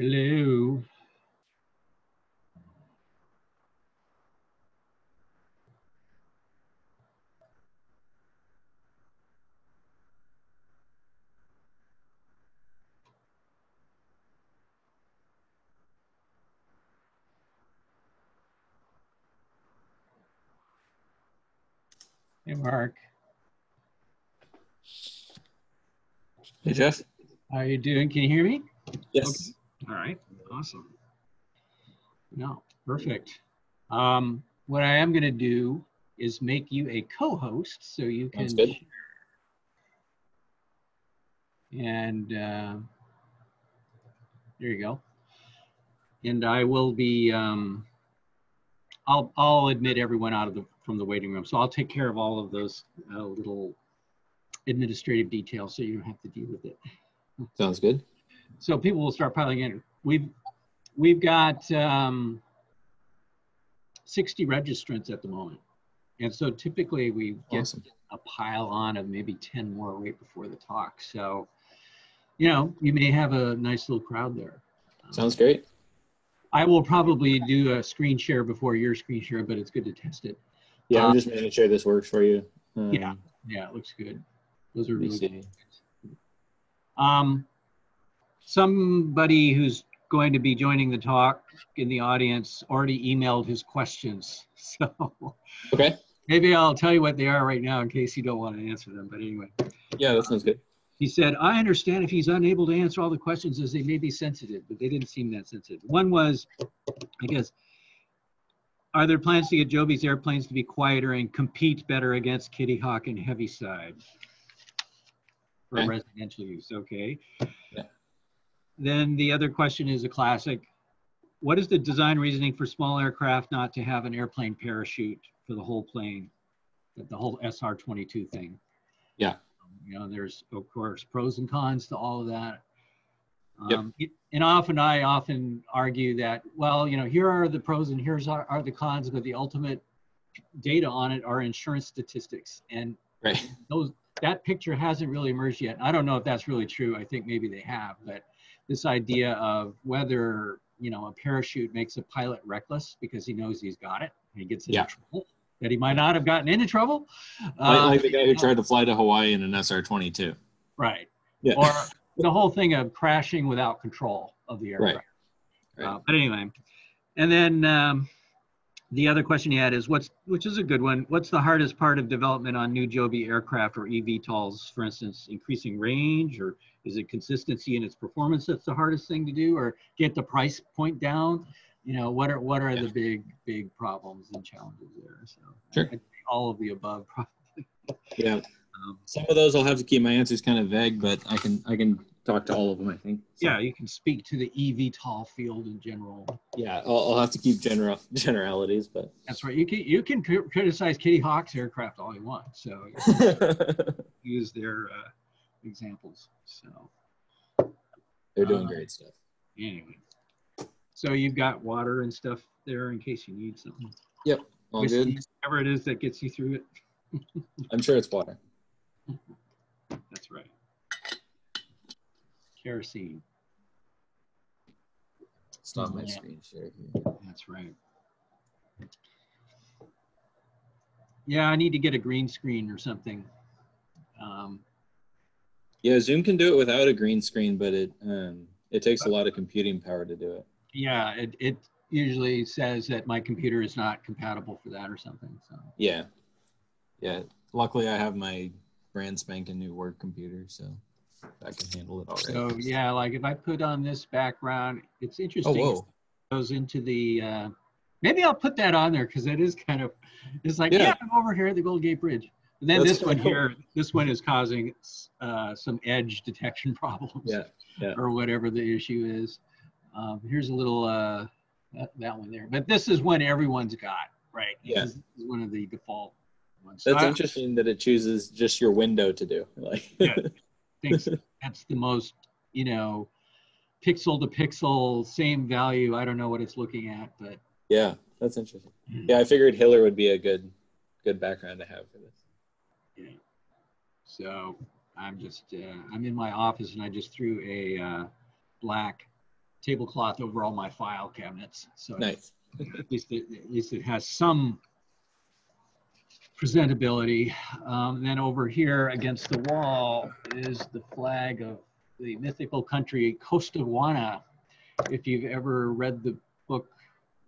Hello. Hey, Mark. Hey, Jeff. How are you doing? Can you hear me? Yes. All right. Awesome. No, perfect. Um, what I am going to do is make you a co-host so you can. Sounds good. And uh, there you go. And I will be. Um, I'll I'll admit everyone out of the from the waiting room. So I'll take care of all of those uh, little administrative details so you don't have to deal with it. Sounds good. So people will start piling in. We've we've got um, 60 registrants at the moment, and so typically we get Awesome. a pile on of maybe 10 more right before the talk. So, you know, you may have a nice little crowd there. Um, Sounds great. I will probably do a screen share before your screen share, but it's good to test it. Yeah, Uh, I'm just making sure this works for you. Um, Yeah. Yeah, it looks good. Those are really good. Um, somebody who's going to be joining the talk in the audience already emailed his questions. So Okay. maybe I'll tell you what they are right now in case you don't want to answer them. But anyway, Yeah, that sounds good. he said, I understand if he's unable to answer all the questions as they may be sensitive, but they didn't seem that sensitive. One was, I guess, are there plans to get Joby's airplanes to be quieter and compete better against Kitty Hawk and Heaviside for Okay. residential use? Okay. Yeah. Then the other question is a classic. What is the design reasoning for small aircraft not to have an airplane parachute for the whole plane? The whole SR-22 thing? Yeah. You know, there's of course pros and cons to all of that. Yep. Um, it- and often I often argue that, well, you know, here are the pros and here's are, are the cons, but the ultimate data on it are insurance statistics. And Right. those that picture hasn't really emerged yet. I don't know if that's really true. I think maybe they have, but this idea of whether you know a parachute makes a pilot reckless because he knows he's got it, and he gets into Yeah. trouble that he might not have gotten into trouble. Like, Uh, like the guy who tried to fly to Hawaii in an SR-22. right. Yeah. Or the whole thing of crashing without control of the aircraft. Right. Uh, but anyway, and then um, the other question he had is what's which is a good one. What's the hardest part of development on new Joby aircraft or eVTOLs? For instance, increasing range, or is it consistency in its performance that's the hardest thing to do, or get the price point down? You know, what are what are Yeah. the big big problems and challenges there? So Sure. All of the above. Probably. Yeah. Um, Some of those I'll have to keep my answers kind of vague, but I can I can talk to all of them. I think. So, yeah, you can speak to the eVTOL field in general. Yeah. I'll, I'll have to keep general generalities, but. That's right. You can you can criticize Kitty Hawk's aircraft all you want. So use their uh, examples. So They're doing Uh, great stuff. anyway, so you've got water and stuff there in case you need something. All good. Whatever it is that gets you through it. I'm sure it's water. That's right. Kerosene. Stop my Yeah. screen share here. That's right. Yeah, I need to get a green screen or something. Um, Yeah, Zoom can do it without a green screen, but it um, it takes a lot of computing power to do it. yeah, it, it usually says that my computer is not compatible for that or something. So Yeah, yeah. Luckily, I have my brand spanking new work computer, so I can handle it all right. So yeah, like if I put on this background, it's Oh, interesting. It whoa. goes into the. Uh, maybe I'll put that on there because it is kind of. It's like Yeah. yeah, I'm over here at the Golden Gate Bridge. And then That's this one cool. here, this one is causing uh, some edge detection problems. Yeah, yeah. Or whatever the issue is. Um, here's a little uh, that, that one there, but this is one everyone's got, right? Yeah. This is one of the default ones. So That's I- interesting that it chooses just your window to do. Like, Yeah. thinks that's the most, you know, pixel to pixel, same value. I don't know what it's looking at, but yeah, that's interesting. Yeah, I figured Hiller would be a good good background to have for this. yeah. So I'm just, uh, I'm in my office and I just threw a uh, black tablecloth over all my file cabinets. So Nice. at least it, at least it has some presentability. Um, then over here against the wall is the flag of the mythical country Costaguana. If you've ever read the book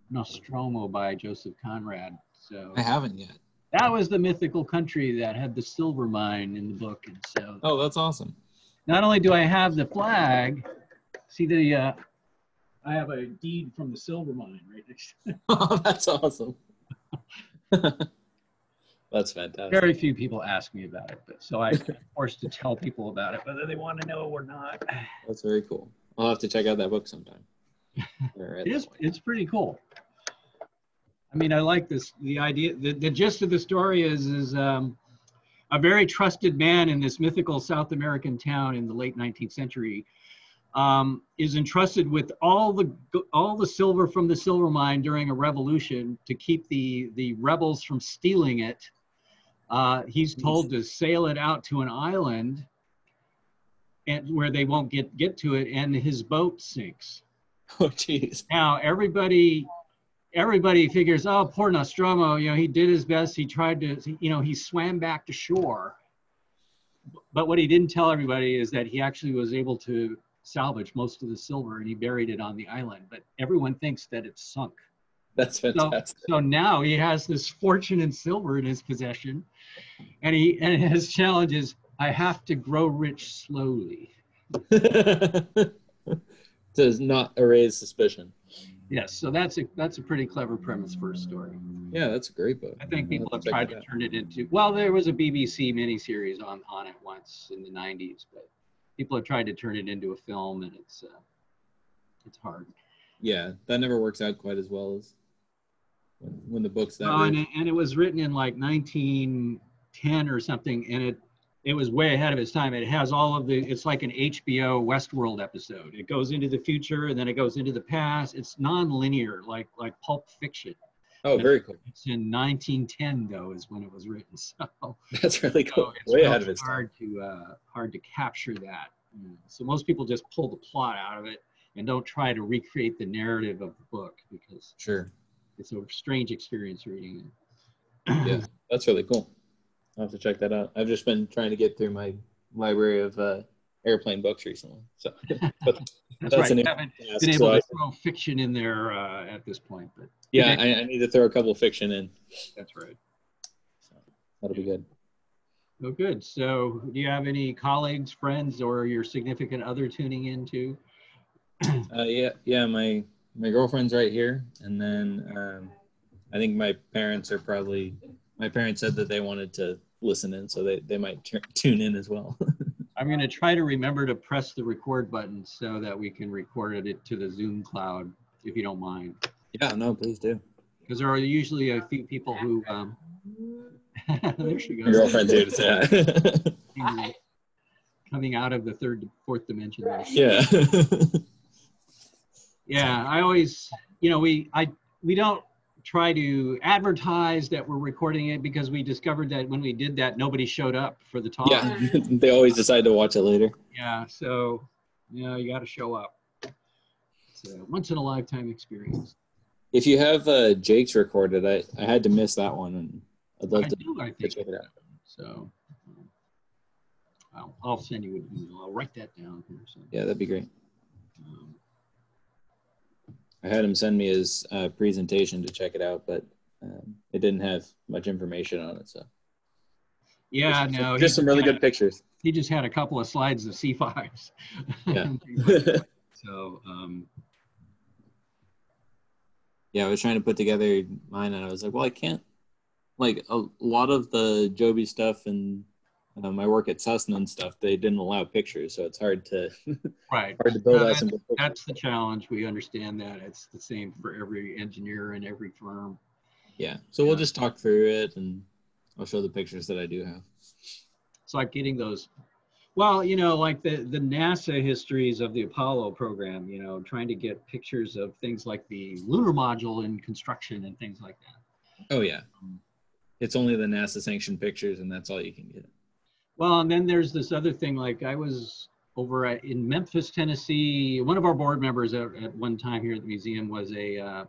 Nostromo by Joseph Conrad, so I haven't yet. that was the mythical country that had the silver mine in the book, and so Oh, that's awesome. not only do I have the flag, see the, uh, I have a deed from the silver mine right next. Oh, that's awesome. that's fantastic. Very few people ask me about it, but so I'm forced to tell people about it, whether they want to know or not. That's very cool. I'll have to check out that book sometime. It is, it's pretty cool. I mean, I like this, the idea, the, the gist of the story is, is, um, a very trusted man in this mythical South American town in the late 19th century um, is entrusted with all the all the silver from the silver mine during a revolution to keep the the rebels from stealing it. Uh, he's told to sail it out to an island, and where they won't get get to it, and his boat sinks. Oh, jeez. Now everybody everybody figures, oh, poor Nostromo, you know, he did his best. He tried to, you know, he swam back to shore. But what he didn't tell everybody is that he actually was able to salvage most of the silver and he buried it on the island. But everyone thinks that it's sunk. That's So, fantastic. so now he has this fortune in silver in his possession. And he and his challenge is I have to grow rich slowly. Does not erase suspicion. Yes, so that's a that's a pretty clever premise for a story. Yeah, that's a great book. I think people have tried to turn it into, well, there was a BBC miniseries on, on it once in the nineties, but people have tried to turn it into a film and it's, uh, it's hard. Yeah, that never works out quite as well as when, the book's that. And it, and it was written in like nineteen ten or something, and it, it was way ahead of its time. It has all of the, it's like an HBO Westworld episode. It goes into the future and then it goes into the past. It's non-linear, like, like Pulp Fiction. oh, very cool. It's in nineteen ten though, is when it was written, so. That's really So cool. it's Way ahead of its time. hard to uh, hard to capture that. So most people just pull the plot out of it and don't try to recreate the narrative of the book because Sure. It's a strange experience reading it. Yeah, that's really cool. I'll have to check that out. I've just been trying to get through my library of uh, airplane books recently. So, but That's, That's right. an haven't task, been so able I- to throw fiction in there uh, at this point, but yeah, I, I need to throw a couple fiction in. that's right. So that'll be good. Oh, good. So, do you have any colleagues, friends, or your significant other tuning in too? Uh, yeah, yeah. My my girlfriend's right here, and then um, I think my parents are probably. My parents said that they wanted to listen in, so they they might t- tune in as well. I'm going to try to remember to press the record button so that we can record it to the Zoom cloud, if you don't mind. yeah, no, please do. because there are usually a few people who um there she goes girlfriend's here to say coming out of the third fourth dimension there. yeah. Yeah i always you know we i we don't try to advertise that we're recording it because we discovered that when we did that nobody showed up for the talk. Yeah, they always decide to watch it later. Yeah, so you know you got to show up. It's a once in a lifetime experience. If you have uh, Jake's recorded, I, I had to miss that one, and I'd love i to do i to think. check it out. so um, I'll, I'll send you an email. I'll write that down here so. Yeah, that'd be great. um, I had him send me his uh, presentation to check it out, but um, it didn't have much information on it. So Yeah, just, no, just some really had- good pictures. He just had a couple of slides of C5s. Yeah. so, um, yeah, I was trying to put together mine, and I was like, well, I can't. Like a lot of the Joby stuff and uh, my work at Cessna and stuff, they didn't allow pictures, so it's hard to right. hard to build No, out some. good pictures. That's the challenge. We understand that. It's the same for every engineer and every firm. Yeah, so we'll just talk through it, and I'll show the pictures that I do have. It's like getting those. Well, you know, like the, the NASA histories of the Apollo program, you know, trying to get pictures of things like the lunar module in construction and things like that. Oh yeah, it's only the NASA sanctioned pictures, and that's all you can get. Well, and then there's this other thing. Like I was over at, in Memphis, Tennessee. One of our board members at, at one time here at the museum was a uh,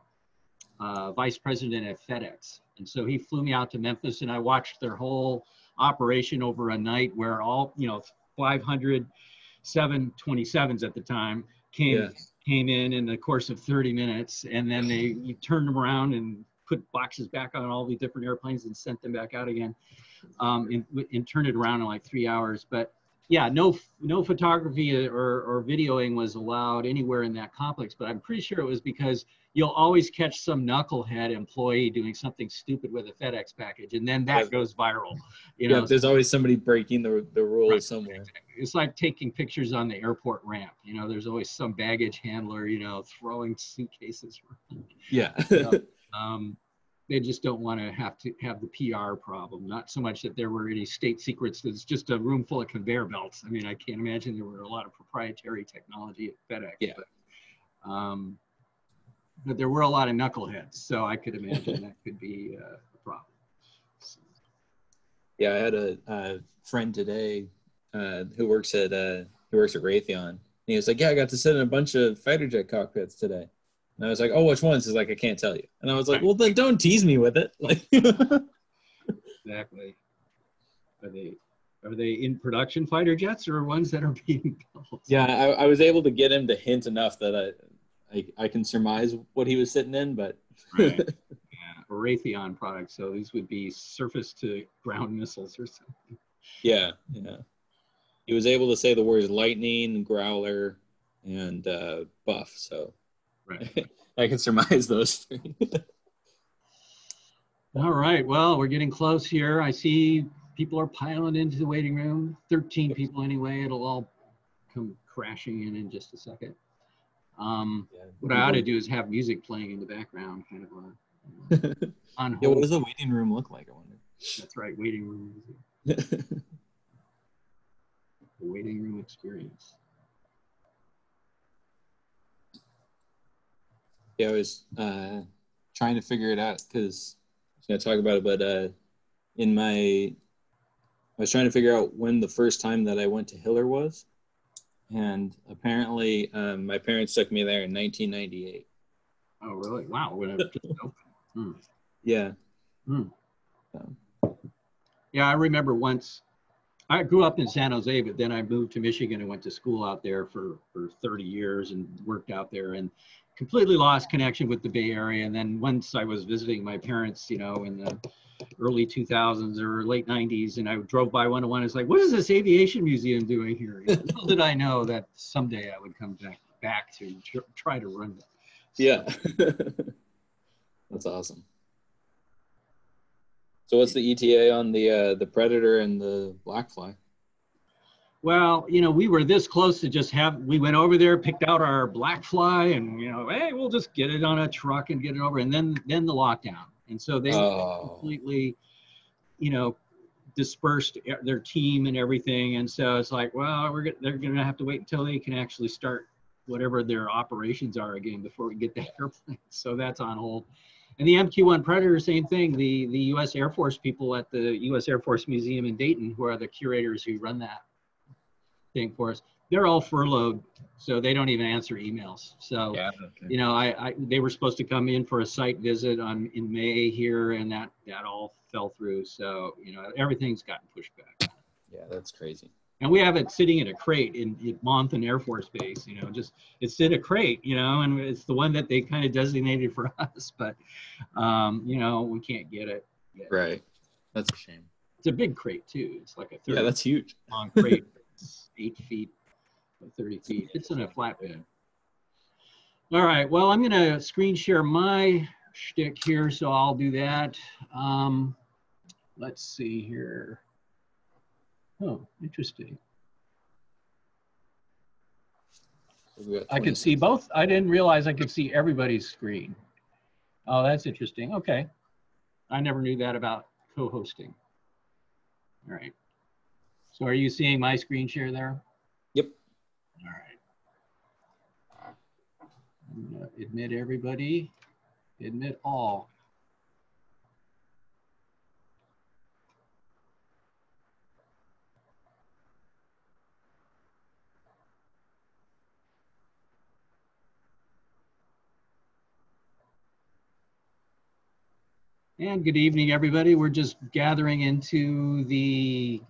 uh, vice president at FedEx. And so he flew me out to Memphis and I watched their whole operation over a night where all, you know, 500 727s at the time came Yeah. came in in the course of 30 minutes and then they you turned them around and put boxes back on all the different airplanes and sent them back out again um, and, and turned it around in like three hours but yeah no no photography or, or videoing was allowed anywhere in that complex but i'm pretty sure it was because you'll always catch some knucklehead employee doing something stupid with a fedex package and then that goes viral you yeah, know there's always somebody breaking the the rules Right. somewhere. it's like taking pictures on the airport ramp. You know, there's always some baggage handler, you know, throwing suitcases. around. Yeah. Yeah. Um, they just don't want to have to have the PR problem. Not so much that there were any state secrets. It's just a room full of conveyor belts. I mean, I can't imagine there were a lot of proprietary technology at FedEx. Yeah. But, um, but there were a lot of knuckleheads, so I could imagine that could be uh, a problem. So, Yeah, I had a, a friend today uh, who works at uh, who works at Raytheon. And he was like, "Yeah, I got to sit in a bunch of fighter jet cockpits today." And I was like, "Oh, which ones?" He's like, "I can't tell you." And I was like, "Well, then don't tease me with it." Like, Exactly. Are they are they in production fighter jets or ones that are being built? yeah, I, I was able to get him to hint enough that I, I I can surmise what he was sitting in, but Right. yeah. A Raytheon product. So these would be surface to ground missiles or something. yeah, yeah. He was able to say the words lightning, growler, and uh, buff. So Right. I can surmise those three. All right. Well, we're getting close here. I see people are piling into the waiting room. 13 people anyway. It'll all come crashing in in just a second. Um, yeah. what I ought to do is have music playing in the background, kind of on yeah, what does the waiting room look like? I wonder. That's right. Waiting room music. The waiting room experience. Yeah, I was uh, trying to figure it out because I was going to talk about it, but uh, in my, I was trying to figure out when the first time that I went to Hiller was, and apparently um, my parents took me there in 1998. Oh, really? Wow. When it just opened. Yeah, Yeah, I remember once. I grew up in San Jose, but then I moved to Michigan and went to school out there for, for 30 years and worked out there and completely lost connection with the Bay Area. And then once I was visiting my parents, you know, in the early 2000s or late 90s, and I drove by one to one, it's like, what is this aviation museum doing here? Little did I know that someday I would come back back to tr- try to run it. yeah, that's awesome. So what's the ETA on the uh, the Predator and the Blackfly? Well, you know, we were this close to just have, we went over there, picked out our black fly and, you know, hey, we'll just get it on a truck and get it over. And then, then the lockdown. And so they Oh. completely, you know, dispersed their team and everything. And so it's like, well, we're, they're going to have to wait until they can actually start whatever their operations are again before we get that airplane. So that's on hold. And the MQ-1 Predator, same thing. The, the U.S. Air Force people at the U.S. Air Force Museum in Dayton, who are the curators who run that thing for us, they're all furloughed, so they don't even answer emails. So, you know, I, I, they were supposed to come in for a site visit on, in May here, and that, that all fell through. So, you know, everything's gotten pushed back. Yeah, that's crazy. And we have it sitting in a crate in, in Monthan Air Force Base, you know, just, it's in a crate, you know, and it's the one that they kind of designated for us, but, um, you know, we can't get it. yet. Right. That's a shame. It's a big crate too. It's like a Yeah, that's huge. long crate. It's eight feet by 30 feet. It's in a flatbed. All right, well, I'm gonna screen share my shtick here, so I'll do that. Um, let's see here. Oh, interesting. I 20 could see both. I didn't realize I could see everybody's screen. Oh, that's interesting. Okay. I never knew that about co-hosting. All right. So are you seeing my screen share there? Yep. All right. I'm admit everybody, admit all. And good evening, everybody. We're just gathering into the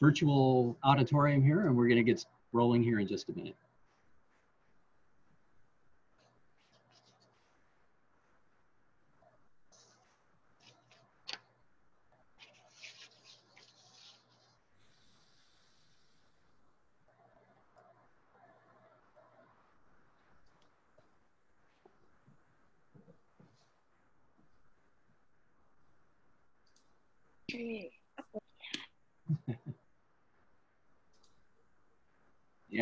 virtual auditorium here, and we're going to get rolling here in just a minute.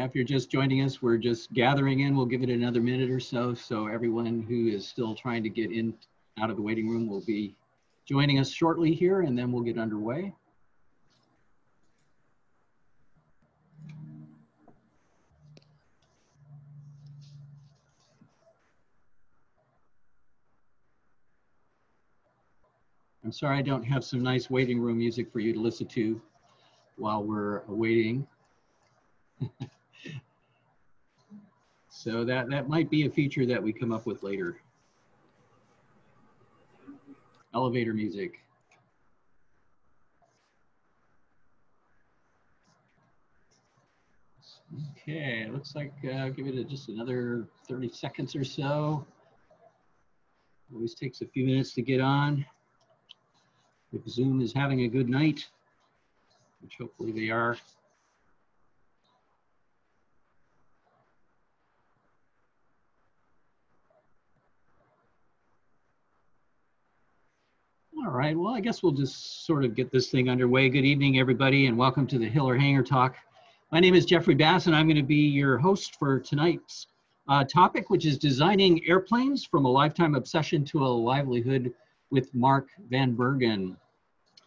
Yeah, if you're just joining us, we're just gathering in. We'll give it another minute or so. So everyone who is still trying to get in out of the waiting room will be joining us shortly here and then we'll get underway. I'm sorry I don't have some nice waiting room music for you to listen to while we're awaiting. So that, that might be a feature that we come up with later. Elevator music. Okay, looks like uh, give it a, just another 30 seconds or so. Always takes a few minutes to get on. If Zoom is having a good night, which hopefully they are. All right, well, I guess we'll just sort of get this thing underway. Good evening, everybody, and welcome to the Hiller Hangar Talk. My name is Jeffrey Bass, and I'm going to be your host for tonight's uh, topic, which is designing airplanes from a lifetime obsession to a livelihood with Mark Van Bergen.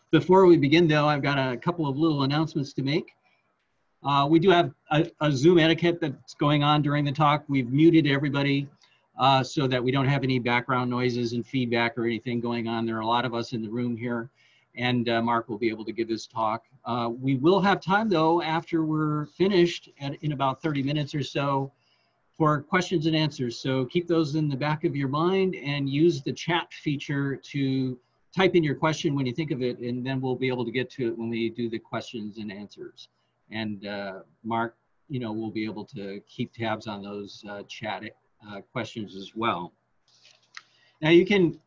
Before we begin, though, I've got a couple of little announcements to make. Uh, we do have a, a Zoom etiquette that's going on during the talk. We've muted everybody uh, so that we don't have any background noises and feedback or anything going on. There are a lot of us in the room here, and uh, Mark will be able to give his talk. Uh, we will have time, though, after we're finished at, in about 30 minutes or so for questions and answers. So keep those in the back of your mind and use the chat feature to type in your question when you think of it, and then we'll be able to get to it when we do the questions and answers. And uh, Mark, you know, we'll be able to keep tabs on those uh, chat uh, questions as well. Now you can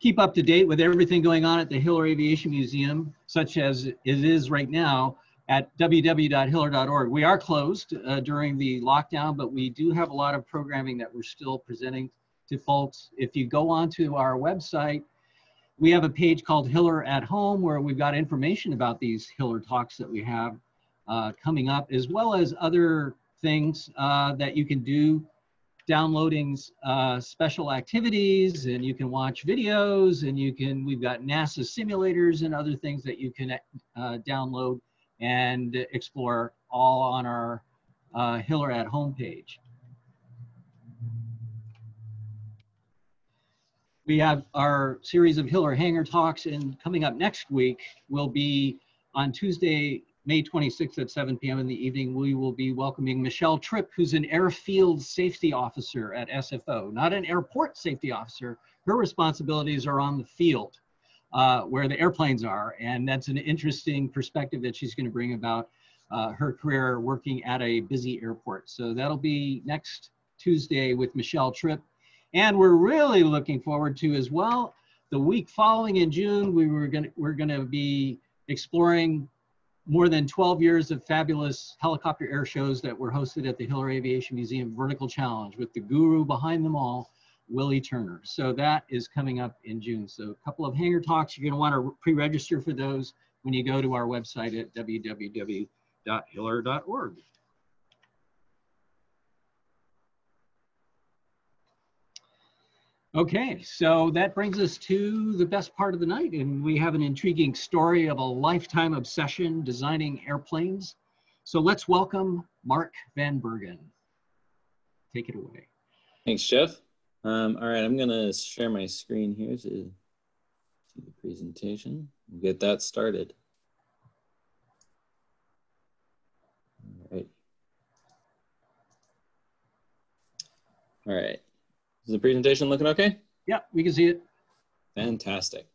keep up to date with everything going on at the Hiller Aviation Museum, such as it is right now at www.hiller.org. We are closed uh, during the lockdown, but we do have a lot of programming that we're still presenting to folks. If you go onto our website, we have a page called Hiller at Home where we've got information about these Hiller talks that we have uh, coming up, as well as other things uh, that you can do downloading uh, special activities and you can watch videos and you can, we've got NASA simulators and other things that you can uh, download and explore all on our uh, Hiller at Home page. We have our series of Hiller Hangar Talks and coming up next week will be on Tuesday, May 26th at 7 p.m. in the evening, we will be welcoming Michelle Tripp, who's an airfield safety officer at SFO, not an airport safety officer. Her responsibilities are on the field uh, where the airplanes are. And that's an interesting perspective that she's going to bring about uh, her career working at a busy airport. So that'll be next Tuesday with Michelle Tripp. And we're really looking forward to as well. The week following in June, we were going we're going to be exploring more than 12 years of fabulous helicopter air shows that were hosted at the Hiller Aviation Museum Vertical Challenge with the guru behind them all, Willie Turner. So that is coming up in June. So a couple of hangar talks. You're going to want to pre-register for those when you go to our website at www.hiller.org. Okay, so that brings us to the best part of the night, and we have an intriguing story of a lifetime obsession designing airplanes. So let's welcome Mark Van Bergen. Take it away. Thanks, Jeff. Um, all right, I'm gonna share my screen here to see the presentation. We'll get that started. All right. All right. Is the presentation looking okay? Yeah, we can see it. Fantastic.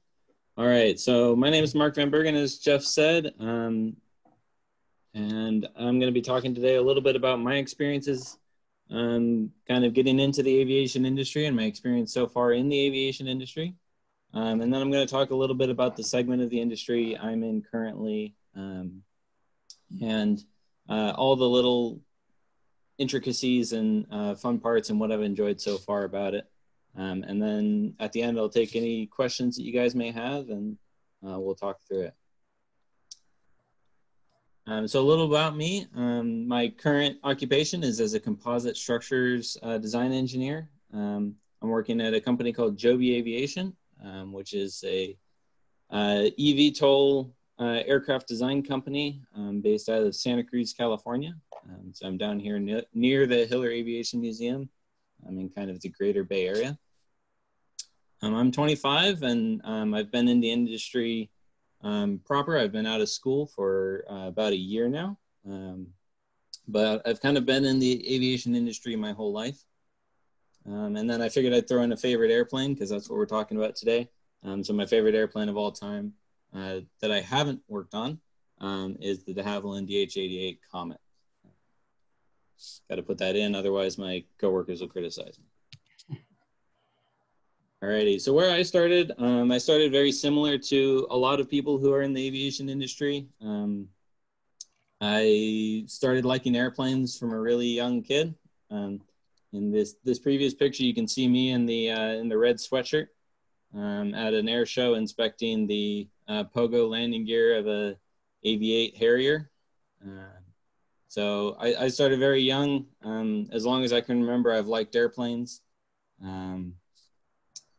All right, so my name is Mark Van Bergen, as Jeff said, um, and I'm going to be talking today a little bit about my experiences, um, kind of getting into the aviation industry and my experience so far in the aviation industry. Um, and then I'm going to talk a little bit about the segment of the industry I'm in currently um, and uh, all the little intricacies and uh, fun parts and what I've enjoyed so far about it. Um, and then at the end, I'll take any questions that you guys may have and uh, we'll talk through it. Um, so a little about me. Um, my current occupation is as a composite structures uh, design engineer. Um, I'm working at a company called Joby Aviation, um, which is a uh, eVTOL uh, aircraft design company um, based out of Santa Cruz, California. Um, so I'm down here ne near the Hiller Aviation Museum. I'm in kind of the greater Bay Area. Um, I'm 25 and um, I've been in the industry um, proper. I've been out of school for uh, about a year now. Um, but I've kind of been in the aviation industry my whole life. And then I figured I'd throw in a favorite airplane because that's what we're talking about today. So my favorite airplane of all time uh, that I haven't worked on is the de Havilland DH-88 Comet. Got to put that in, otherwise my coworkers will criticize me. Alrighty, so where I started, um, I started very similar to a lot of people who are in the aviation industry. Um, I started liking airplanes from a really young kid. Um, in this this previous picture, you can see me in the uh, in the red sweatshirt um, at an air show inspecting the uh, pogo landing gear of a AV8 Harrier. Uh, so I, I started very young. Um, as long as I can remember, I've liked airplanes. Um,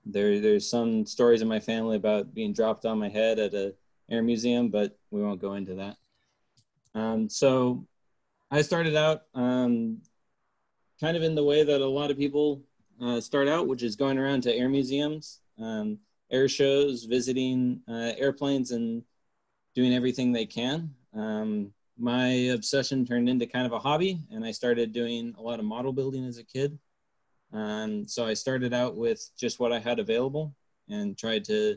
there, there's some stories in my family about being dropped on my head at a air museum, but we won't go into that. Um, so I started out um, kind of in the way that a lot of people uh, start out, which is going around to air museums, um, air shows, visiting uh, airplanes, and doing everything they can. Um, my obsession turned into kind of a hobby and I started doing a lot of model building as a kid. Um, so I started out with just what I had available and tried to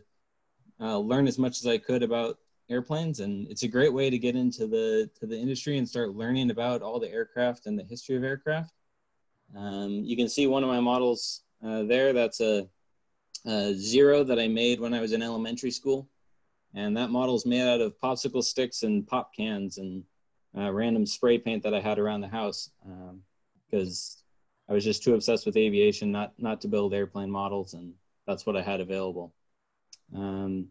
uh, learn as much as I could about airplanes. And it's a great way to get into the to the industry and start learning about all the aircraft and the history of aircraft. Um, you can see one of my models uh, there. That's a, a zero that I made when I was in elementary school. And that model is made out of popsicle sticks and pop cans. And uh, random spray paint that I had around the house because um, I was just too obsessed with aviation not not to build airplane models, and that's what I had available. Um,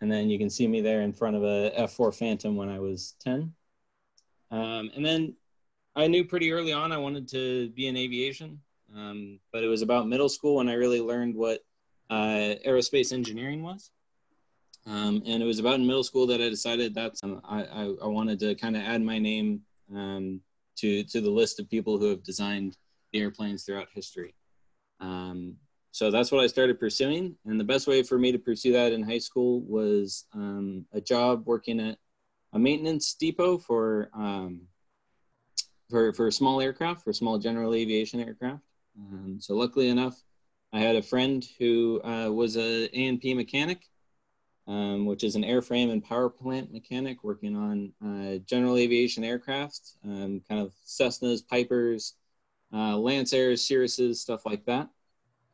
and then you can see me there in front of a F4 Phantom when I was 10. Um, and then I knew pretty early on I wanted to be in aviation, um, but it was about middle school when I really learned what uh, aerospace engineering was. Um, and it was about in middle school that I decided that um, I, I, wanted to kind of add my name um, to, to the list of people who have designed the airplanes throughout history. Um, so that's what I started pursuing. And the best way for me to pursue that in high school was um, a job working at a maintenance depot for, for, for small aircraft, for small general aviation aircraft. So luckily enough, I had a friend who uh, was a A&P mechanic um, which is an airframe and power plant mechanic working on uh, general aviation aircraft, um, kind of Cessnas, Pipers, uh, Lancairs, Cirruses, stuff like that.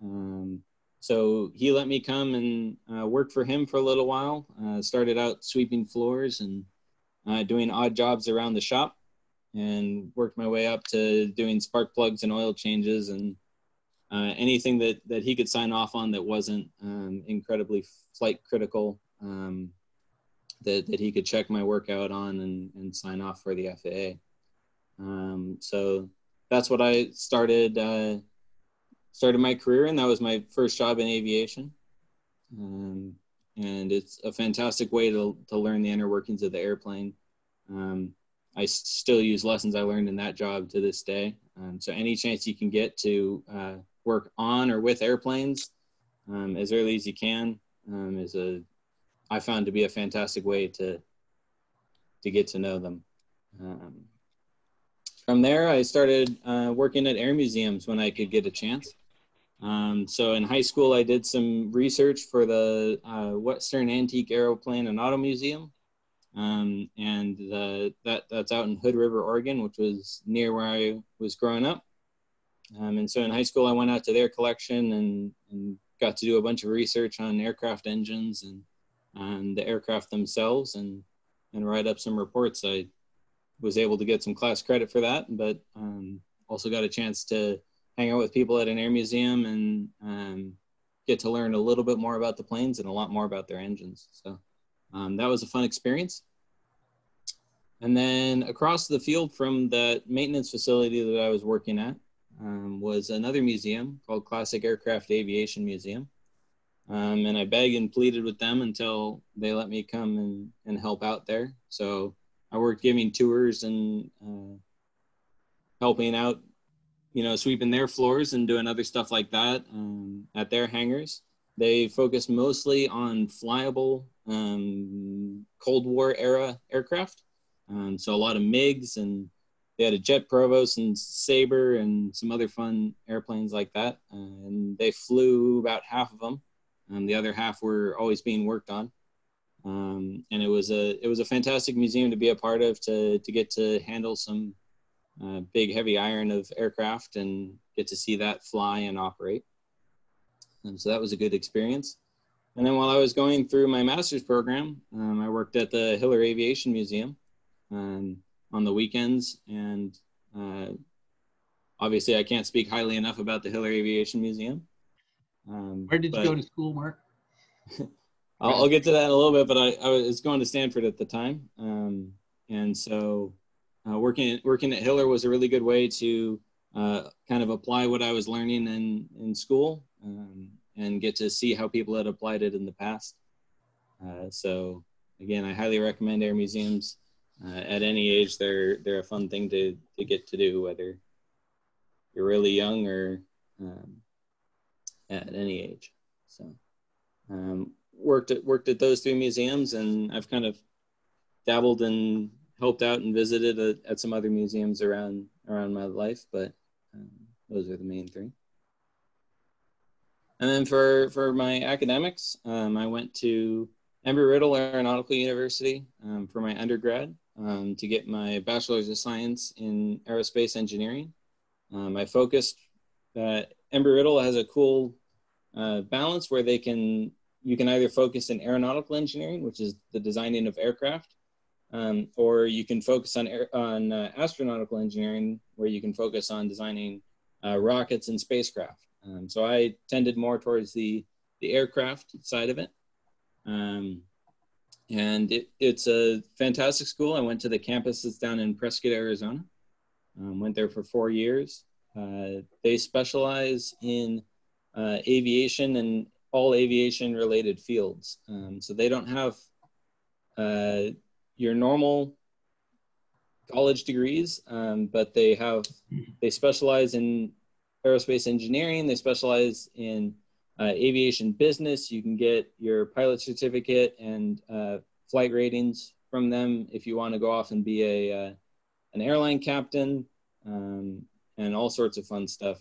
Um, so he let me come and uh, work for him for a little while. Uh, started out sweeping floors and uh, doing odd jobs around the shop, and worked my way up to doing spark plugs and oil changes and uh, anything that that he could sign off on that wasn't um, incredibly flight critical um, that that he could check my workout on and, and sign off for the FAA. Um, so that's what I started uh, started my career in. That was my first job in aviation, um, and it's a fantastic way to to learn the inner workings of the airplane. Um, I still use lessons I learned in that job to this day. Um, so any chance you can get to uh, work on or with airplanes um, as early as you can um, is a I found to be a fantastic way to to get to know them. Um, from there, I started uh, working at air museums when I could get a chance. Um, so in high school, I did some research for the uh, Western Antique Aeroplane and Auto Museum, um, and the, that that's out in Hood River, Oregon, which was near where I was growing up. Um, and so in high school, I went out to their collection and, and got to do a bunch of research on aircraft engines and on the aircraft themselves and and write up some reports. I was able to get some class credit for that, but um, also got a chance to hang out with people at an air museum and um, get to learn a little bit more about the planes and a lot more about their engines. So um, that was a fun experience. And then across the field from the maintenance facility that I was working at um, was another museum called Classic Aircraft Aviation Museum. Um, and I begged and pleaded with them until they let me come and, and help out there. So I worked giving tours and uh, helping out, you know, sweeping their floors and doing other stuff like that um, at their hangars. They focus mostly on flyable um, Cold War era aircraft. Um, so a lot of MiGs and they had a Jet Provost and Sabre and some other fun airplanes like that. Uh, and they flew about half of them. Um, the other half were always being worked on. Um, and it was a it was a fantastic museum to be a part of to to get to handle some uh, big heavy iron of aircraft and get to see that fly and operate. And so that was a good experience. And then while I was going through my master's program, um, I worked at the Hiller Aviation Museum um, on the weekends. And uh, obviously, I can't speak highly enough about the Hiller Aviation Museum. Um, Where did you go to school, Mark? I'll, I'll, get to that in a little bit, but I, I was going to Stanford at the time. Um, and so uh, working, working at Hiller was a really good way to uh, kind of apply what I was learning in, in school um, and get to see how people had applied it in the past. Uh, so again, I highly recommend air museums. Uh, at any age, they're they're a fun thing to to get to do, whether you're really young or um, at any age. So um, worked at worked at those three museums, and I've kind of dabbled and helped out and visited a, at some other museums around around my life, but um, those are the main three. And then for for my academics, um, I went to Embry-Riddle Aeronautical University um, for my undergrad um, to get my bachelor's of science in aerospace engineering. Um, I focused. Uh, Embry-Riddle has a cool uh, balance where they can you can either focus in aeronautical engineering, which is the designing of aircraft, um, or you can focus on air, on uh, astronautical engineering, where you can focus on designing uh, rockets and spacecraft. Um, so I tended more towards the the aircraft side of it, um, and it, it's a fantastic school. I went to the campus that's down in Prescott, Arizona. Um, went there for four years. Uh, they specialize in uh, aviation and all aviation related fields. Um, so they don't have uh, your normal college degrees, um, but they have they specialize in aerospace engineering. They specialize in uh, aviation business. You can get your pilot certificate and uh, flight ratings from them if you want to go off and be a uh, an airline captain um, and all sorts of fun stuff.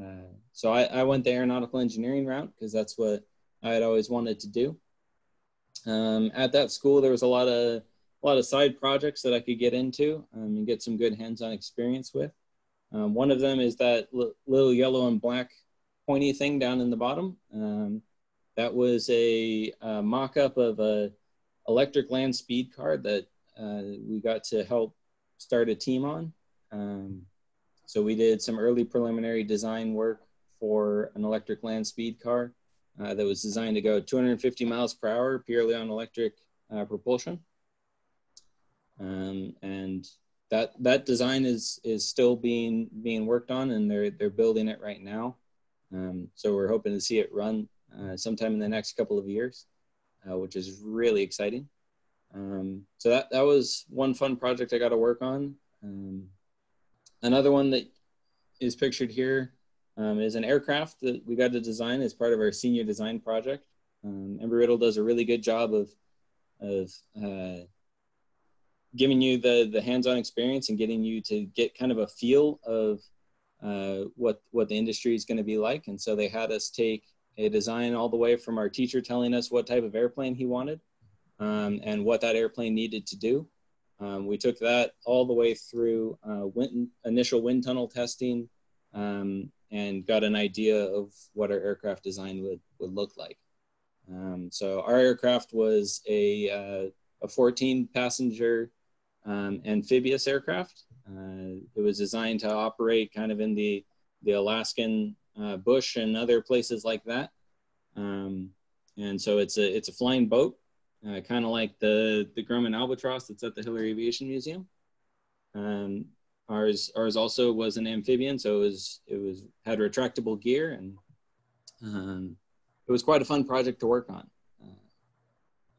Uh, so I, I, went the aeronautical engineering route because that's what I had always wanted to do. Um, at that school, there was a lot of a lot of side projects that I could get into um, and get some good hands-on experience with. Um, one of them is that little yellow and black pointy thing down in the bottom. Um, that was a, a mock-up of a electric land speed car that uh, we got to help start a team on. Um, so we did some early preliminary design work for an electric land speed car uh, that was designed to go 250 miles per hour purely on electric uh, propulsion. Um, and that that design is is still being being worked on, and they're they're building it right now. Um, so we're hoping to see it run uh, sometime in the next couple of years, uh, which is really exciting. Um, so that that was one fun project I got to work on. Um, Another one that is pictured here um, is an aircraft that we got to design as part of our senior design project. Um, Embry-Riddle does a really good job of, of uh, giving you the, the hands-on experience and getting you to get kind of a feel of uh, what what the industry is going to be like, and so they had us take a design all the way from our teacher telling us what type of airplane he wanted um, and what that airplane needed to do. Um, we took that all the way through uh, wind, initial wind tunnel testing um, and got an idea of what our aircraft design would, would look like. Um, so our aircraft was a, uh, a 14 passenger um, amphibious aircraft. Uh, it was designed to operate kind of in the, the Alaskan uh, bush and other places like that. Um, and so it's a, it's a flying boat, uh, kind of like the, the Grumman Albatross that's at the Hiller Aviation Museum. Um, ours, ours also was an amphibian, so it was, it was, had retractable gear and um, it was quite a fun project to work on. Uh,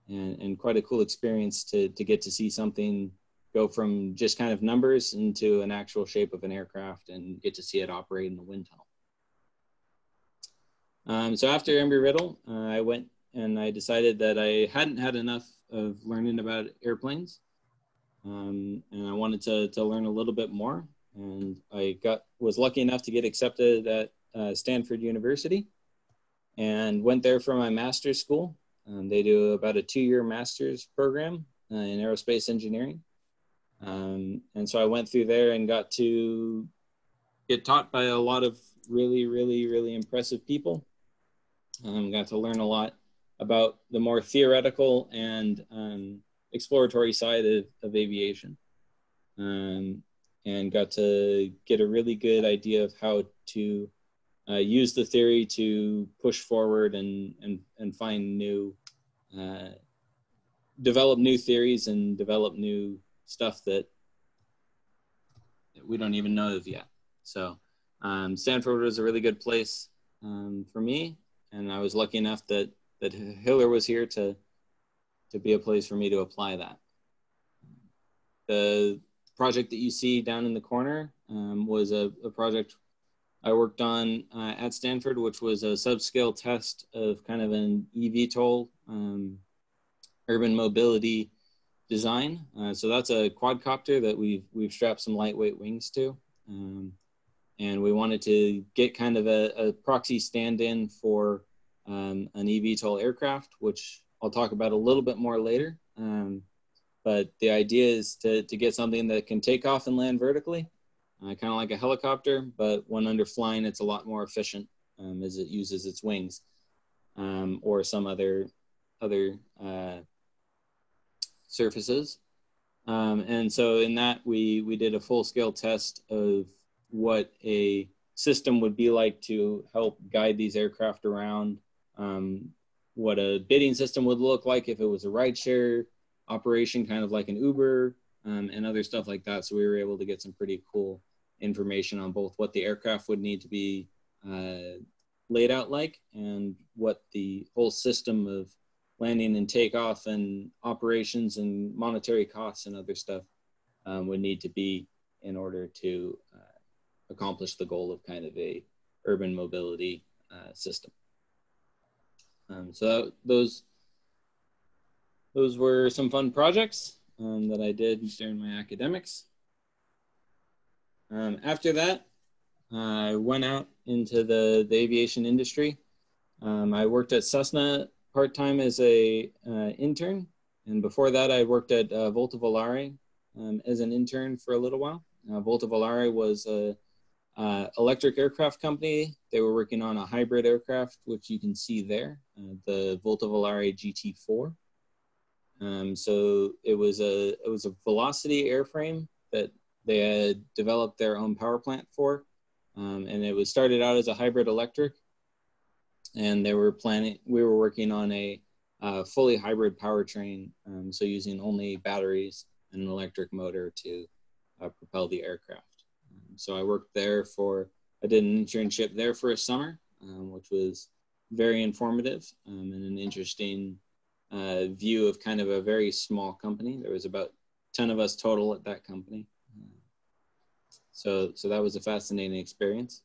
and, and quite a cool experience to, to get to see something go from just kind of numbers into an actual shape of an aircraft and get to see it operate in the wind tunnel. Um, so after Embry-Riddle, uh, I went and I decided that I hadn't had enough of learning about airplanes. Um, and I wanted to, to learn a little bit more. And I got was lucky enough to get accepted at uh, Stanford University and went there for my master's school. Um, they do about a two-year master's program uh, in aerospace engineering. Um, and so I went through there and got to get taught by a lot of really, really, really impressive people. Um, got to learn a lot about the more theoretical and um, exploratory side of, of aviation. Um, and got to get a really good idea of how to uh, use the theory to push forward and, and, and find new, uh, develop new theories and develop new stuff that, we don't even know of yet. So um, Stanford was a really good place um, for me, and I was lucky enough that that Hiller was here to to be a place for me to apply that. The project that you see down in the corner um, was a, a, project I worked on uh, at Stanford, which was a subscale test of kind of an eVTOL um, urban mobility design. Uh, so that's a quadcopter that we've we've strapped some lightweight wings to, um, and we wanted to get kind of a, a proxy stand-in for um, an eVTOL aircraft, which I'll talk about a little bit more later. Um, but the idea is to to get something that can take off and land vertically, uh, kind of like a helicopter, but when under flying, it's a lot more efficient um, as it uses its wings um, or some other other uh, surfaces. Um, and so in that, we, we did a full scale test of what a system would be like to help guide these aircraft around, um, what a bidding system would look like if it was a rideshare operation, kind of like an Uber, um, and other stuff like that. So we were able to get some pretty cool information on both what the aircraft would need to be uh, laid out like and what the whole system of landing and takeoff and operations and monetary costs and other stuff um, would need to be in order to uh, accomplish the goal of kind of a urban mobility uh, system. Um, so those those were some fun projects um, that I did during my academics. Um, after that, I went out into the, the aviation industry. Um, I worked at Cessna part time as a uh, intern, and before that, I worked at uh, Volta Volare um, as an intern for a little while. Uh, Volta Volare was a uh, electric aircraft company. They were working on a hybrid aircraft, which you can see there, uh, the Volta Volare GT4. Um, so it was a it was a Velocity airframe that they had developed their own power plant for, um, and it was started out as a hybrid electric, and they were planning. We were working on a uh, fully hybrid powertrain, um, so using only batteries and an electric motor to uh, propel the aircraft. Um, so I worked there for. I did an internship there for a summer, um, which was very informative um, and an interesting uh, view of kind of a very small company. There was about ten of us total at that company. So, so that was a fascinating experience.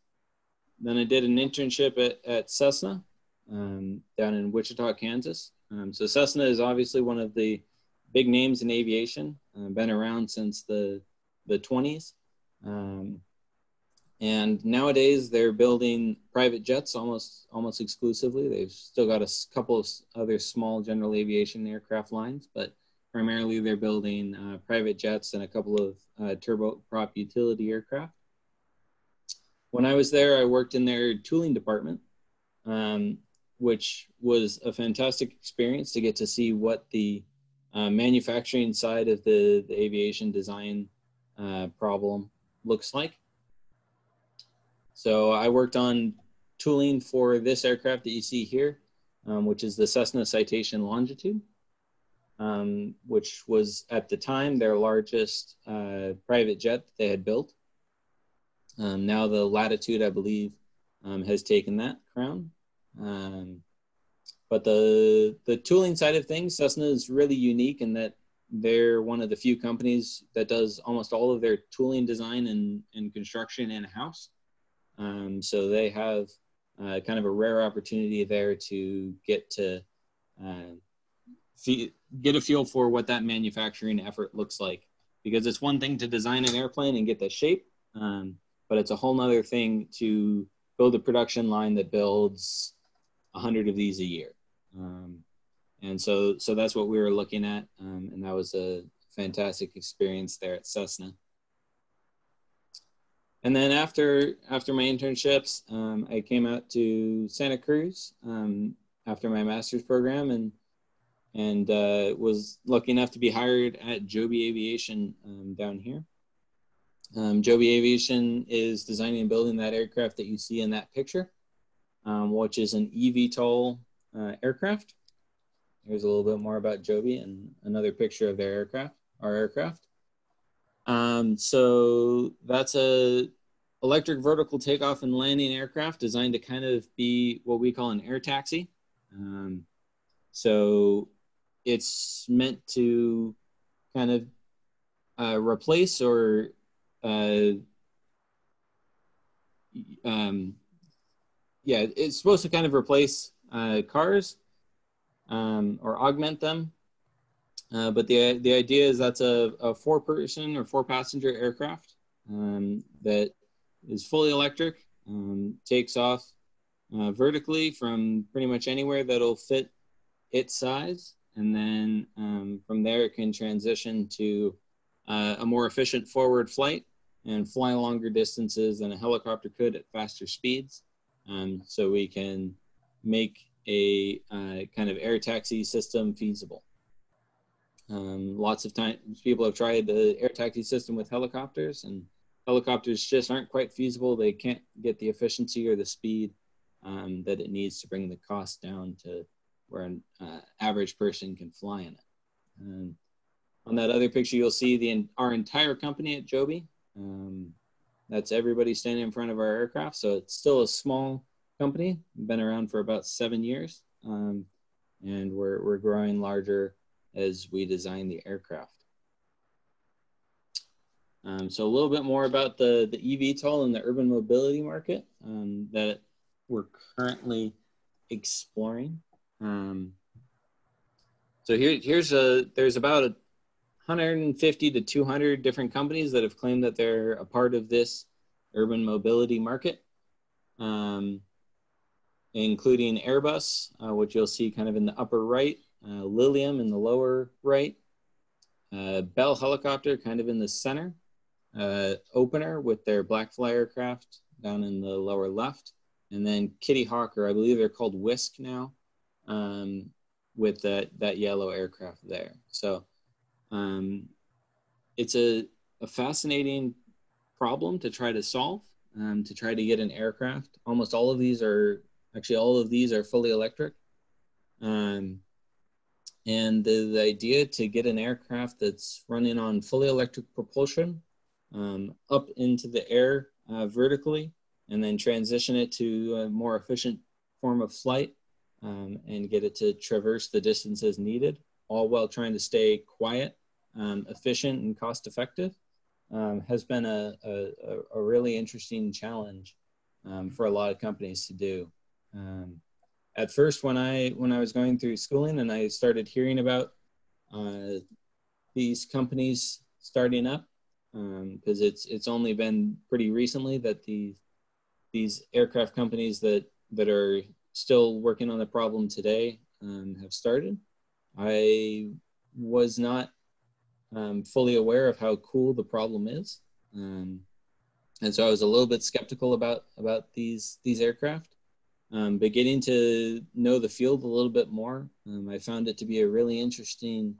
Then I did an internship at, at Cessna um, down in Wichita, Kansas. Um, so Cessna is obviously one of the big names in aviation, uh, been around since the, the 20s. Um, and nowadays they're building private jets almost almost exclusively. They've still got a couple of other small general aviation aircraft lines, but primarily they're building uh, private jets and a couple of uh, turboprop utility aircraft. When I was there, I worked in their tooling department, um, which was a fantastic experience to get to see what the uh, manufacturing side of the, the aviation design uh, problem looks like. So I worked on tooling for this aircraft that you see here, um, which is the Cessna Citation Longitude, um, which was at the time their largest uh, private jet that they had built. Um, now the Latitude, I believe, um, has taken that crown. Um, but the the tooling side of things, Cessna is really unique in that they're one of the few companies that does almost all of their tooling design and, and construction in house. Um, so they have uh, kind of a rare opportunity there to get to uh, fee- get a feel for what that manufacturing effort looks like. Because it's one thing to design an airplane and get the shape, um, but it's a whole nother thing to build a production line that builds a hundred of these a year. Um, and so, so that's what we were looking at, um, and that was a fantastic experience there at Cessna and then after after my internships, um, I came out to Santa Cruz um, after my master's program, and and uh, was lucky enough to be hired at Joby Aviation um, down here. Um, Joby Aviation is designing and building that aircraft that you see in that picture, um, which is an eVTOL uh, aircraft. Here's a little bit more about Joby and another picture of their aircraft, our aircraft. Um, so that's a electric vertical takeoff and landing aircraft designed to kind of be what we call an air taxi. Um, so it's meant to kind of uh, replace or uh, um, yeah, it's supposed to kind of replace uh, cars um, or augment them. Uh, but the the idea is that's a, a four person or four passenger aircraft um, that is fully electric, um, takes off uh, vertically from pretty much anywhere that'll fit its size, and then um, from there it can transition to uh, a more efficient forward flight and fly longer distances than a helicopter could at faster speeds. Um, so we can make a uh, kind of air taxi system feasible. Um, lots of times people have tried the air taxi system with helicopters, and helicopters just aren't quite feasible. They can't get the efficiency or the speed um, that it needs to bring the cost down to where an uh, average person can fly in it. And on that other picture, you'll see the our entire company at Joby. Um, that's everybody standing in front of our aircraft. So it's still a small company, been around for about seven years, um, and we're we're growing larger as we design the aircraft. Um, so a little bit more about the, the eVTOL and the urban mobility market um, that we're currently exploring. Um, so here, here's a, there's about a 150 to 200 different companies that have claimed that they're a part of this urban mobility market, um, including Airbus, uh, which you'll see kind of in the upper right, uh, Lilium in the lower right, uh, Bell Helicopter kind of in the center, uh, Opener with their Black Blackfly aircraft down in the lower left, and then Kitty Hawk, or I believe they're called Wisk now, um, with that, that yellow aircraft there. So um, it's a, a fascinating problem to try to solve, um, to try to get an aircraft. Almost all of these are, actually all of these are fully electric. Um, and the, the, idea to get an aircraft that's running on fully electric propulsion um, up into the air uh, vertically and then transition it to a more efficient form of flight um, and get it to traverse the distances needed, all while trying to stay quiet, um, efficient, and cost effective, um, has been a, a, a, really interesting challenge um, for a lot of companies to do. Um, at first when I when I was going through schooling and I started hearing about uh, these companies starting up, because um, it's it's only been pretty recently that the these aircraft companies that that are still working on the problem today um, have started. I was not um, fully aware of how cool the problem is, um, and so I was a little bit skeptical about about these these aircraft. Um, but getting to know the field a little bit more, um, I found it to be a really interesting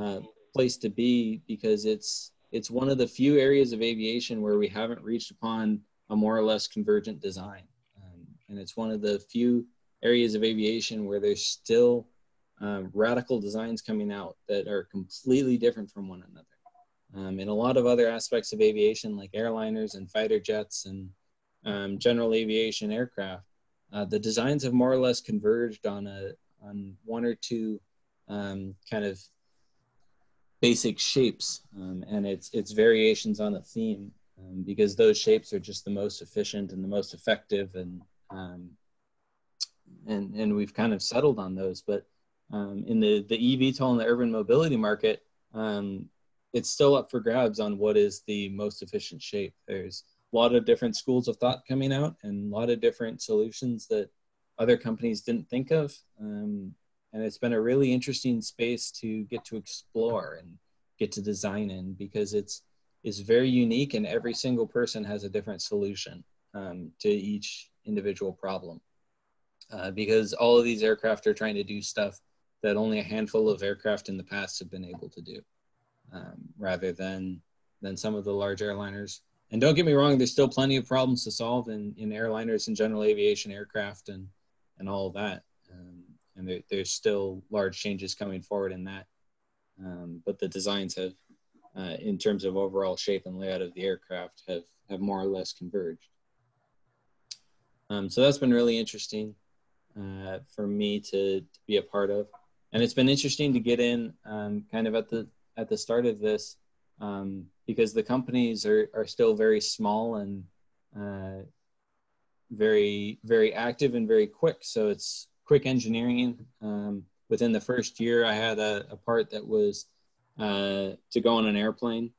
uh, place to be because it's it's one of the few areas of aviation where we haven't reached upon a more or less convergent design, um, and it's one of the few areas of aviation where there's still um, radical designs coming out that are completely different from one another. Um, in a lot of other aspects of aviation, like airliners and fighter jets and um, general aviation aircraft, uh, the designs have more or less converged on a on one or two um, kind of basic shapes, um, and it's it's variations on a theme um, because those shapes are just the most efficient and the most effective, and um, and and we've kind of settled on those. But um, in the the eVTOL and the urban mobility market, um, it's still up for grabs on what is the most efficient shape. There's a lot of different schools of thought coming out and a lot of different solutions that other companies didn't think of. Um, and it's been a really interesting space to get to explore and get to design in because it's is very unique and every single person has a different solution um, to each individual problem uh, because all of these aircraft are trying to do stuff that only a handful of aircraft in the past have been able to do um, rather than than some of the large airliners. And don't get me wrong there's still plenty of problems to solve in, in airliners and general aviation aircraft and and all of that. Um, and there, there's still large changes coming forward in that. Um, but the designs have uh, in terms of overall shape and layout of the aircraft have have more or less converged. Um, so that's been really interesting uh, for me to, to, be a part of and it's been interesting to get in um, kind of at the at the start of this um, because the companies are, are still very small and uh, very very active and very quick. So it's quick engineering um, within the first year i had a, a part that was uh, to go on an airplane.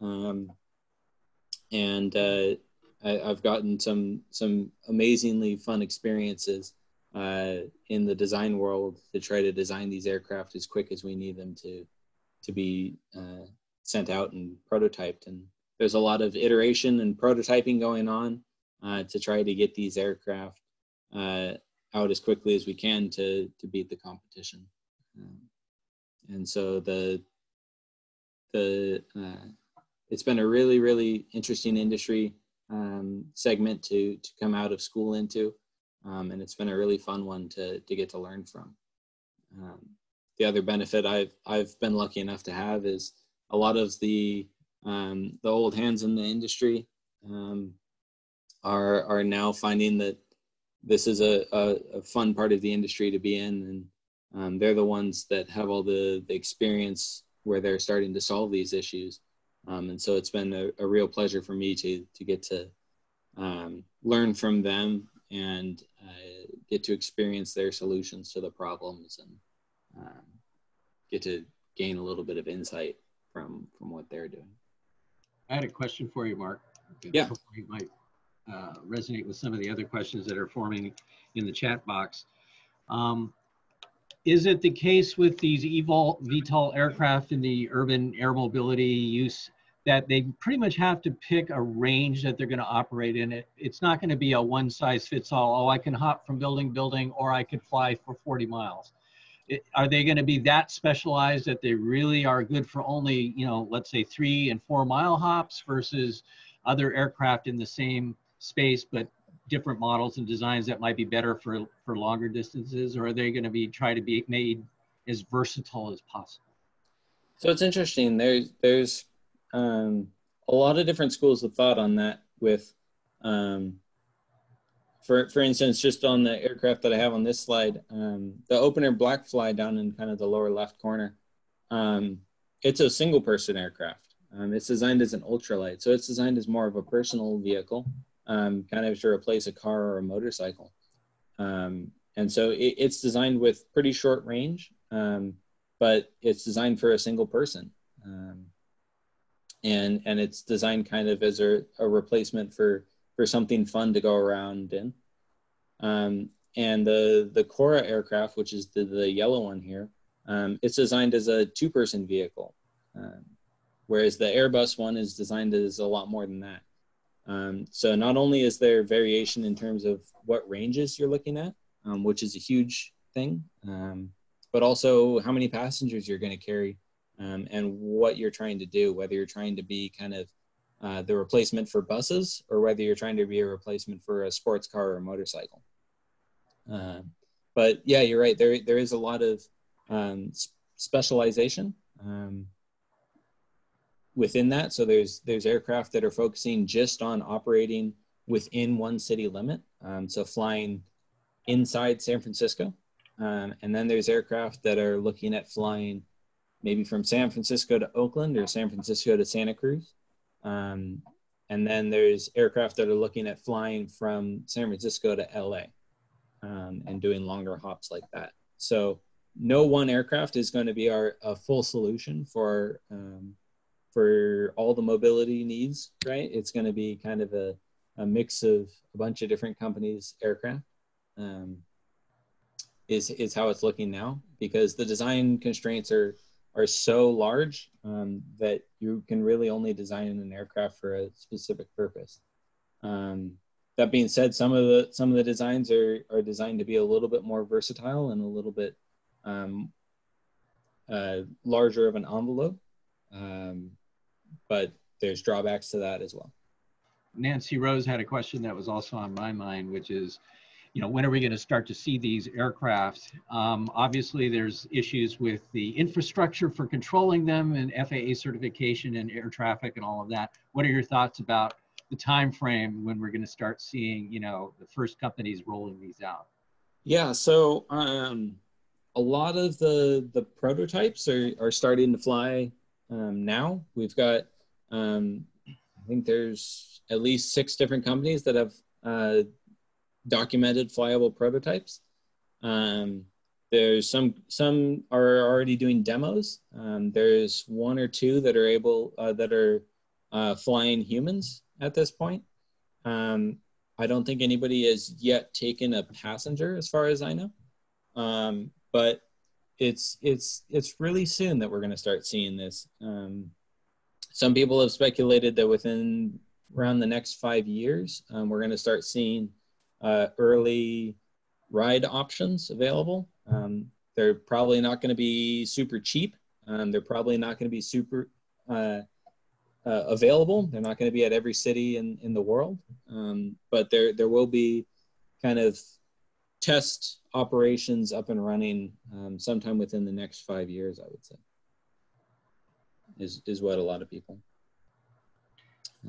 Um, and uh, I, have gotten some some amazingly fun experiences uh, in the design world to try to design these aircraft as quick as we need them to to be uh, sent out and prototyped. And there's a lot of iteration and prototyping going on uh, to try to get these aircraft uh, out as quickly as we can to to beat the competition. Um, and so the the uh, it's been a really really interesting industry um, segment to to come out of school into um, and it's been a really fun one to to get to learn from. Um, the other benefit I've I've been lucky enough to have is a lot of the um, the old hands in the industry um, are are now finding that this is a, a, a, fun part of the industry to be in, and um, they're the ones that have all the, the experience where they're starting to solve these issues. Um, and so it's been a, a, real pleasure for me to to get to um, learn from them and uh, get to experience their solutions to the problems and um, get to gain a little bit of insight from from what they're doing. I had a question for you, Mark. Yeah. It might uh, resonate with some of the other questions that are forming in the chat box. Um, is it the case with these EVOL VTOL aircraft in the urban air mobility use that they pretty much have to pick a range that they're going to operate in. It, it's not going to be a one size fits all. Oh, I can hop from building building, or I could fly for 40 miles. It, are they going to be that specialized that they really are good for only, you know, let's say three and four mile hops versus other aircraft in the same space, but different models and designs that might be better for, for longer distances? Or are they going to be try to be made as versatile as possible? So it's interesting. There's, there's um, a lot of different schools of thought on that with um, for for instance just on the aircraft that i have on this slide um, the opener black fly down in kind of the lower left corner. Um, it's a single person aircraft. Um, it's designed as an ultralight. So it's designed as more of a personal vehicle um, kind of to replace a car or a motorcycle. Um, and so it, it's designed with pretty short range um, but it's designed for a single person and and it's designed kind of as a, a replacement for for something fun to go around in. Um, and the the Cora aircraft, which is the, the yellow one here, um, it's designed as a two person vehicle, um, whereas the Airbus one is designed as a lot more than that. Um, so not only is there variation in terms of what ranges you're looking at, um, which is a huge thing, um, but also how many passengers you're going to carry um, and what you're trying to do, whether you're trying to be kind of uh, the replacement for buses or whether you're trying to be a replacement for a sports car or motorcycle. Uh, but yeah, you're right. There, there is a lot of um, specialization um, within that. So there's there's aircraft that are focusing just on operating within one city limit. Um, so flying inside San Francisco, um, and then there's aircraft that are looking at flying maybe from San Francisco to Oakland or San Francisco to Santa Cruz. Um, and then there's aircraft that are looking at flying from San Francisco to LA um, and doing longer hops like that. So no one aircraft is going to be our a full solution for um, for all the mobility needs, right? It's going to be kind of a, a mix of a bunch of different companies' aircraft. Um, is is how it's looking now because the design constraints are are so large um, that you can really only design an aircraft for a specific purpose. Um, that being said, some of the some of the designs are are designed to be a little bit more versatile and a little bit um, uh, larger of an envelope, um, but there's drawbacks to that as well. Nancy Rose had a question that was also on my mind, which is, you know, when are we going to start to see these aircraft? Um, obviously, there's issues with the infrastructure for controlling them and FAA certification and air traffic and all of that. What are your thoughts about the time frame when we're going to start seeing, you know, the first companies rolling these out? Yeah, so um, a lot of the the prototypes are are starting to fly um, now. We've got um, I think there's at least six different companies that have uh, documented flyable prototypes. Um, there's some some are already doing demos. Um, there's one or two that are able uh, that are uh, flying humans at this point. Um, I don't think anybody has yet taken a passenger, as far as I know. Um, but it's it's it's really soon that we're going to start seeing this. Um, some people have speculated that within around the next five years, um, we're going to start seeing uh, early ride options available. Um, they're probably not going to be super cheap. Um, they're probably not going to be super uh, uh, available. They're not going to be at every city in, in the world, um, but there there will be kind of test operations up and running um, sometime within the next five years. I would say is is what a lot of people.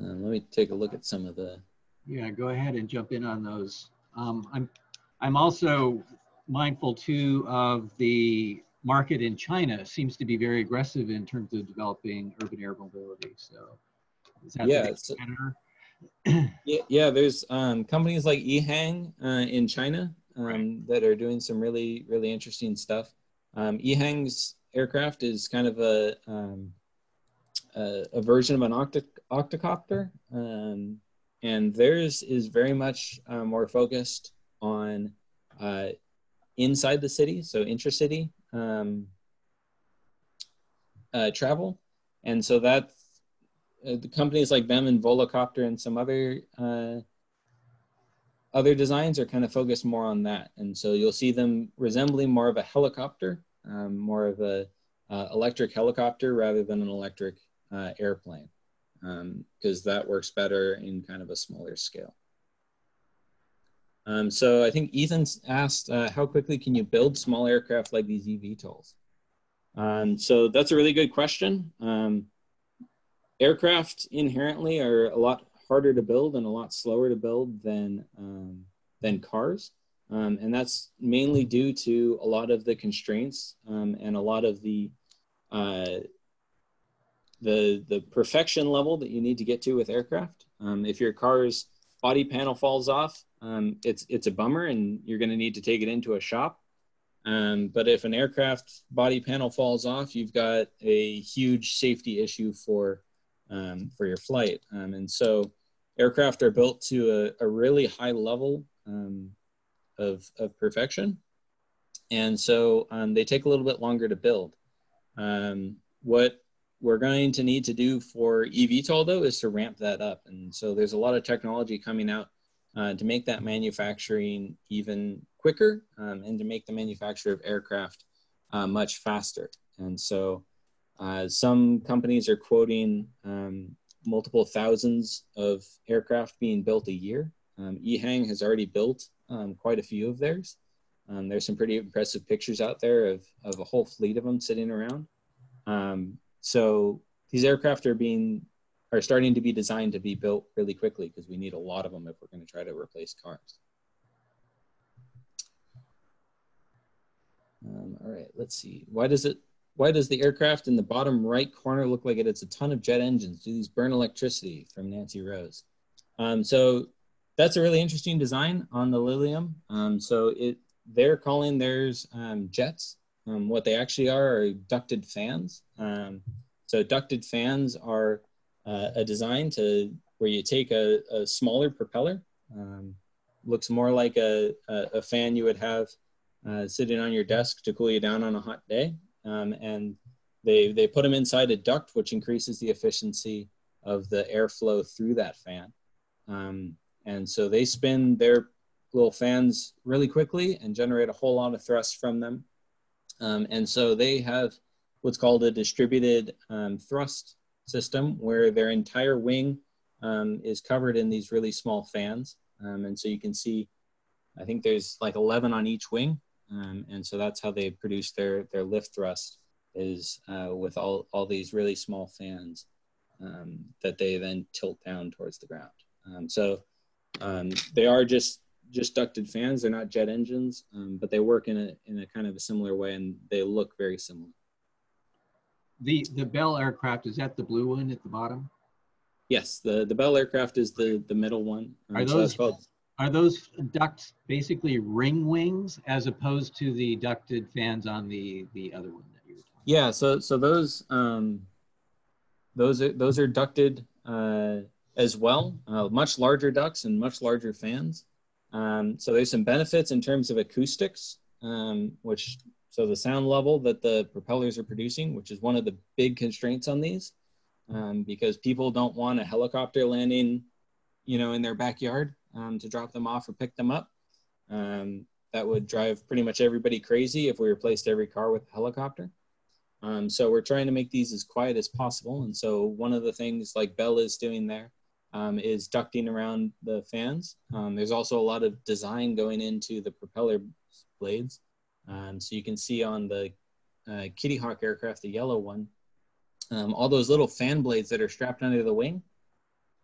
Uh, let me take a look at some of the. Yeah, go ahead and jump in on those. Um, I'm I'm also mindful too of the market in China seems to be very aggressive in terms of developing urban air mobility. So, yeah, yeah, yeah. There's um, companies like EHang uh, in China um, right. that are doing some really, really interesting stuff. Um, EHang's aircraft is kind of a um, a, a, version of an octa- octocopter, um, and theirs is very much uh, more focused on uh, inside the city, so intracity um, uh, travel. And so that uh, the companies like them and Volocopter and some other uh, other designs are kind of focused more on that. And so you'll see them resembling more of a helicopter, um, more of a uh, electric helicopter rather than an electric airplane, because um, that works better in kind of a smaller scale. Um, so I think Ethan asked, uh, how quickly can you build small aircraft like these eVTOLs? Um, so that's a really good question. Um, aircraft inherently are a lot harder to build and a lot slower to build than, um, than cars. Um, and that's mainly due to a lot of the constraints um, and a lot of the, uh, the, the perfection level that you need to get to with aircraft. if your car's body panel falls off, um, it's it's a bummer, and you're going to need to take it into a shop. Um, but if an aircraft body panel falls off, you've got a huge safety issue for um, for your flight. Um, and so aircraft are built to a, a really high level um, of, of perfection. And so um, they take a little bit longer to build. Um, what we're going to need to do for eVTOL though is to ramp that up. And so there's a lot of technology coming out uh, to make that manufacturing even quicker um, and to make the manufacture of aircraft uh, much faster. And so uh, some companies are quoting um, multiple thousands of aircraft being built a year. Um, EHang has already built um, quite a few of theirs. Um, there's some pretty impressive pictures out there of, of a whole fleet of them sitting around. Um, so these aircraft are being are starting to be designed to be built really quickly because we need a lot of them if we're going to try to replace cars. Um, all right, let's see. Why does it? Why does the aircraft in the bottom right corner look like it? It's a ton of jet engines. Do these burn electricity? From Nancy Rose. Um, so that's a really interesting design on the Lilium. Um, so it they're calling theirs um, jets. Um, what they actually are are ducted fans. Um, so ducted fans are uh, a design to where you take a, a smaller propeller, looks more like a, a, a fan you would have uh, sitting on your desk to cool you down on a hot day. Um, and they, they put them inside a duct, which increases the efficiency of the airflow through that fan. Um, and so they spin their little fans really quickly and generate a whole lot of thrust from them. Um, and so they have what's called a distributed um, thrust system where their entire wing um, is covered in these really small fans. Um, and so you can see, I think there's like 11 on each wing. Um, and so that's how they produce their, their lift thrust is uh, with all, all these really small fans um, that they then tilt down towards the ground. So they are just, just ducted fans. They're not jet engines, um, but they work in a, in a kind of a similar way and they look very similar. The, the Bell aircraft, is that the blue one at the bottom? Yes, the, the Bell aircraft is the, the middle one. Um, are those, so are those ducts basically ring wings as opposed to the ducted fans on the the other one that you were talking? About? Yeah, so so those um, those are those are ducted uh, as well, uh, much larger ducts and much larger fans. Um, so there's some benefits in terms of acoustics, um, which so the sound level that the propellers are producing, which is one of the big constraints on these, um, because people don't want a helicopter landing, you know, in their backyard um, to drop them off or pick them up. Um, that would drive pretty much everybody crazy if we replaced every car with a helicopter. Um, so we're trying to make these as quiet as possible. And so one of the things like Bell is doing there um, is ducting around the fans. Um, there's also a lot of design going into the propeller blades. Um, so you can see on the uh, Kitty Hawk aircraft, the yellow one, um, all those little fan blades that are strapped under the wing.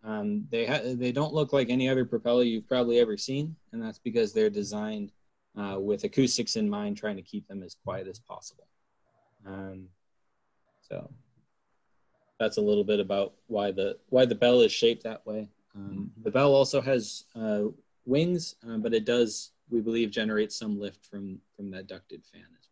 Um, they they don't look like any other propeller you've probably ever seen, and that's because they're designed uh, with acoustics in mind, trying to keep them as quiet as possible. Um, so that's a little bit about why the why the bell is shaped that way. Um, the bell also has uh, wings, uh, but it does, we believe, generate some lift from from that ducted fan as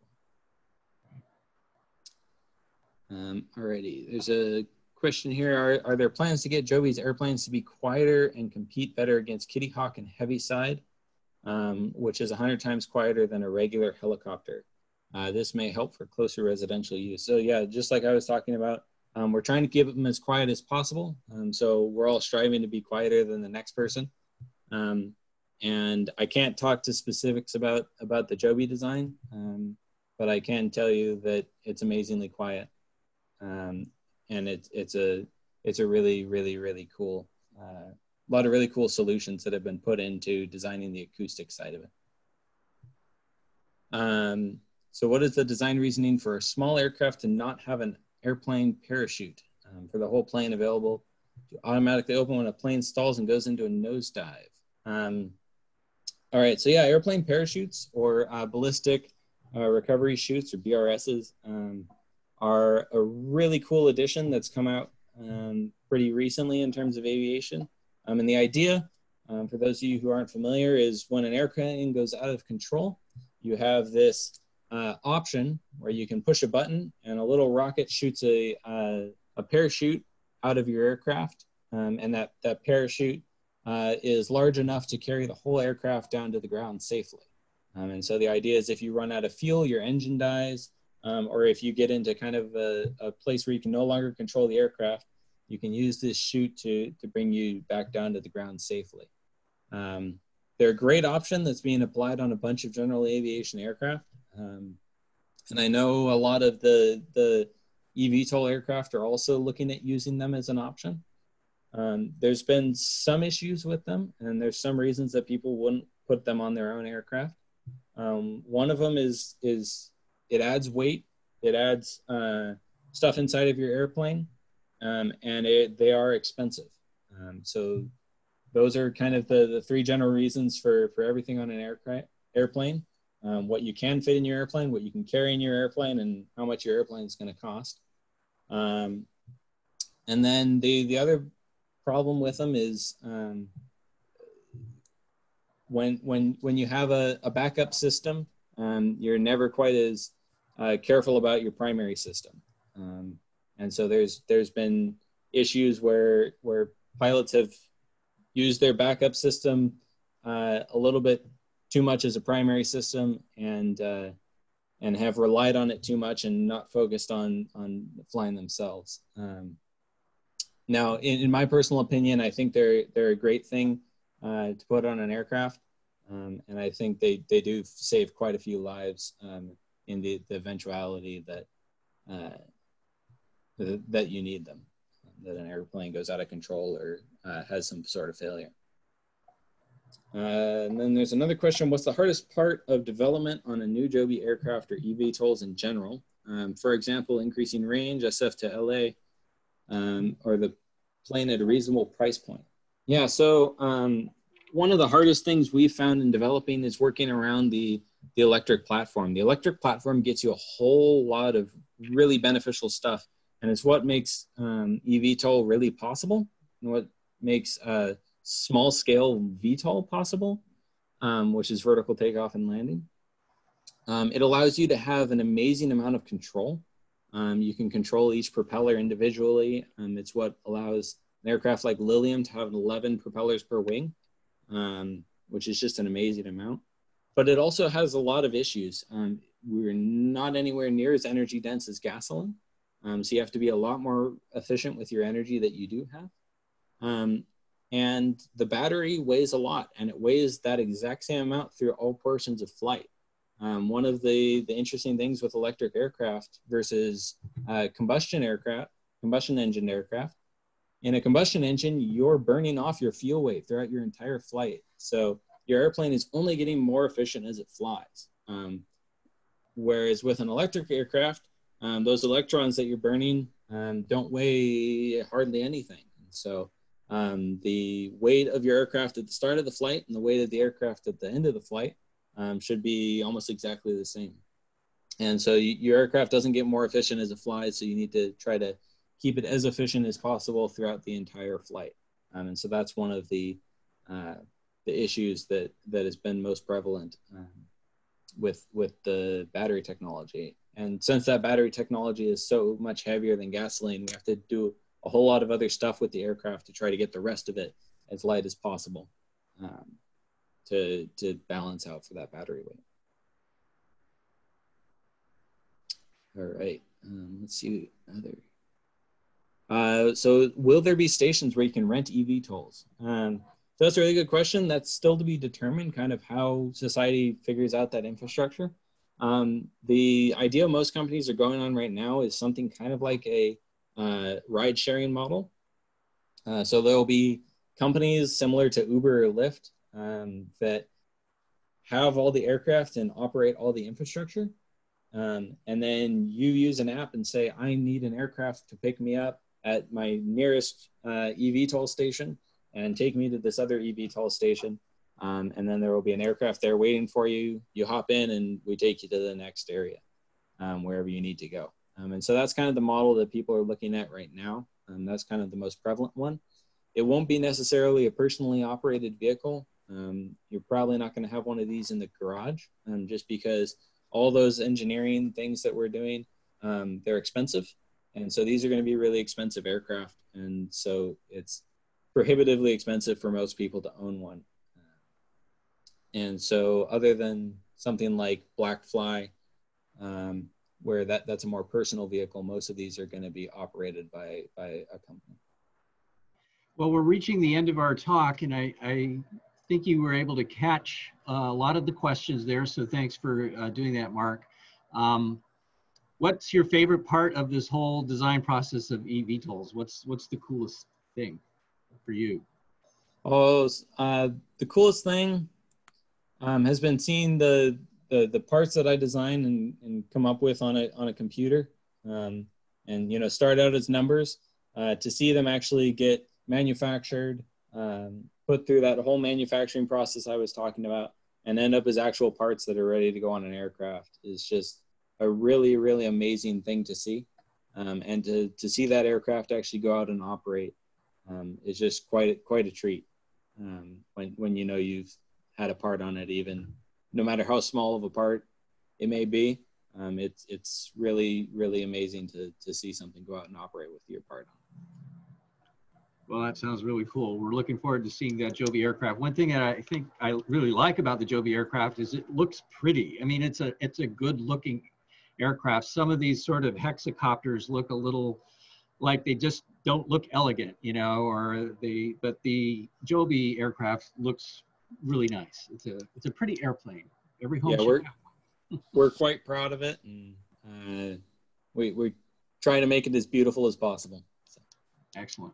well. Um, alrighty, there's a question here are, are there plans to get Joby's airplanes to be quieter and compete better against Kitty Hawk and Heaviside, um, which is 100 times quieter than a regular helicopter? Uh, this may help for closer residential use. So yeah, just like I was talking about, um, we're trying to keep them as quiet as possible. Um, so we're all striving to be quieter than the next person. Um, and I can't talk to specifics about, about the Joby design, um, but I can tell you that it's amazingly quiet. Um, and it's it's a it's a really really really cool uh, a lot of really cool solutions that have been put into designing the acoustic side of it. Um, so what is the design reasoning for a small aircraft to not have an airplane parachute um, for the whole plane available to automatically open when a plane stalls and goes into a nosedive? Um, all right, so yeah, airplane parachutes or uh, ballistic uh, recovery chutes or BRSs. Um, are a really cool addition that's come out um, pretty recently in terms of aviation. Um, and the idea, um, for those of you who aren't familiar, is when an airplane goes out of control, you have this uh, option where you can push a button and a little rocket shoots a, uh, a parachute out of your aircraft, um, and that that parachute uh, is large enough to carry the whole aircraft down to the ground safely. Um, and so the idea is if you run out of fuel, your engine dies, um, or if you get into kind of a, a, place where you can no longer control the aircraft, you can use this chute to, to bring you back down to the ground safely. Um, they're a great option that's being applied on a bunch of general aviation aircraft. Um, and I know a lot of the, the eVTOL aircraft are also looking at using them as an option. Um, there's been some issues with them, and there's some reasons that people wouldn't put them on their own aircraft. Um, one of them is is it adds weight, it adds uh, stuff inside of your airplane, um, and it, they are expensive. Um, so those are kind of the, the three general reasons for for everything on an aircraft airplane. Um, what you can fit in your airplane, what you can carry in your airplane, and how much your airplane is going to cost. Um, and then the the other problem with them is um, when when when you have a, a backup system, um, you're never quite as uh, careful about your primary system, um, and so there's there's been issues where where pilots have used their backup system uh, a little bit too much as a primary system and uh, and have relied on it too much and not focused on on flying themselves. Um, now, in, in, my personal opinion, I think they're they're a great thing uh, to put on an aircraft, um, and I think they they do save quite a few lives um, in the, the eventuality that uh, that you need them, that an airplane goes out of control or uh, has some sort of failure. Uh, and then there's another question: What's the hardest part of development on a new Joby aircraft or EV eVTOLs in general? Um, for example, increasing range, SF to LA, um, or the plane at a reasonable price point? Yeah, so um, one of the hardest things we found in developing is working around the, the electric platform. The electric platform gets you a whole lot of really beneficial stuff, and it's what makes um, eVTOL really possible, and what makes uh, small scale VTOL possible, um, which is vertical takeoff and landing. Um, it allows you to have an amazing amount of control um, you can control each propeller individually. Um, it's what allows an aircraft like Lilium to have 11 propellers per wing, um, which is just an amazing amount. But it also has a lot of issues. Um, we're not anywhere near as energy dense as gasoline. So you have to be a lot more efficient with your energy that you do have. Um, and the battery weighs a lot and it weighs that exact same amount through all portions of flight. Um, one of the, the interesting things with electric aircraft versus uh, combustion aircraft, combustion engine aircraft, in a combustion engine, you're burning off your fuel weight throughout your entire flight. So your airplane is only getting more efficient as it flies. Um, whereas with an electric aircraft, um, those electrons that you're burning um, don't weigh hardly anything. So um, the weight of your aircraft at the start of the flight and the weight of the aircraft at the end of the flight um, should be almost exactly the same. And so you, your aircraft doesn't get more efficient as it flies, so you need to try to keep it as efficient as possible throughout the entire flight. Um, and so that's one of the uh, the issues that that has been most prevalent um, with with the battery technology. And since that battery technology is so much heavier than gasoline, we have to do a whole lot of other stuff with the aircraft to try to get the rest of it as light as possible. Um, to to balance out for that battery weight. All right, um, let's see other. Uh, so will there be stations where you can rent eVTOLs? Um, so that's a really good question. That's still to be determined, kind of how society figures out that infrastructure. Um, the idea most companies are going on right now is something kind of like a uh, ride sharing model. Uh, so there will be companies similar to Uber or Lyft um, that have all the aircraft and operate all the infrastructure. Um, and then you use an app and say, I need an aircraft to pick me up at my nearest uh, eVTOL station and take me to this other eVTOL station. Um, and then there will be an aircraft there waiting for you. You hop in and we take you to the next area, um, wherever you need to go. Um, and so that's kind of the model that people are looking at right now. Um, that's kind of the most prevalent one. It won't be necessarily a personally operated vehicle. Um, you're probably not going to have one of these in the garage um, just because all those engineering things that we're doing, um, they're expensive. and so these are going to be really expensive aircraft, and so it's prohibitively expensive for most people to own one. And so, other than something like Blackfly, um, where that, that's a more personal vehicle, most of these are going to be operated by, by a company. Well, we're reaching the end of our talk, and I, I think you were able to catch uh, a lot of the questions there. So thanks for uh, doing that, Mark. Um, what's your favorite part of this whole design process of eVTOLs? What's what's the coolest thing for you? Oh, uh, the coolest thing um, has been seeing the, the the parts that I design and, and come up with on a on a computer, um, and you know start out as numbers uh, to see them actually get manufactured, um, put through that whole manufacturing process I was talking about, and end up as actual parts that are ready to go on an aircraft is just a really really amazing thing to see, um, and to to see that aircraft actually go out and operate um, is just quite quite a treat um, when when you know you've had a part on it, even no matter how small of a part it may be. Um, it's it's really really amazing to to see something go out and operate with your part on. Well, that sounds really cool. We're looking forward to seeing that Joby aircraft. One thing that I think I really like about the Joby aircraft is it looks pretty. I mean, it's a it's a good looking aircraft. Some of these sort of hexacopters look a little like they just don't look elegant, you know, or they but the Joby aircraft looks really nice. It's a it's a pretty airplane. Every home. Yeah, we're we're quite proud of it, and uh, we we're trying to make it as beautiful as possible. So. Excellent.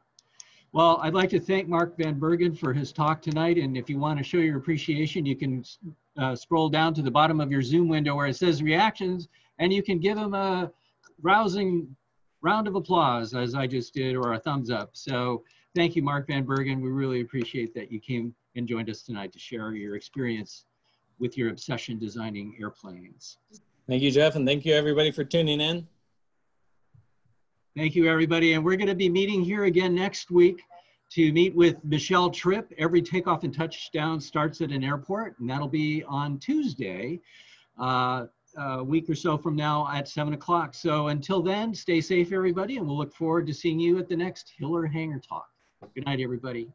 Well, I'd like to thank Mark Van Bergen for his talk tonight. And if you want to show your appreciation, you can uh, scroll down to the bottom of your Zoom window where it says reactions, and you can give him a rousing round of applause as I just did or a thumbs up. So thank you, Mark Van Bergen. We really appreciate that you came and joined us tonight to share your experience with your obsession designing airplanes. Thank you, Jeff, and thank you everybody for tuning in. Thank you, everybody. And we're going to be meeting here again next week to meet with Michelle Tripp. Every takeoff and touchdown starts at an airport, and that'll be on Tuesday, uh, a week or so from now at 7 o'clock. So until then, stay safe, everybody, and we'll look forward to seeing you at the next Hiller Hangar Talk. Good night, everybody.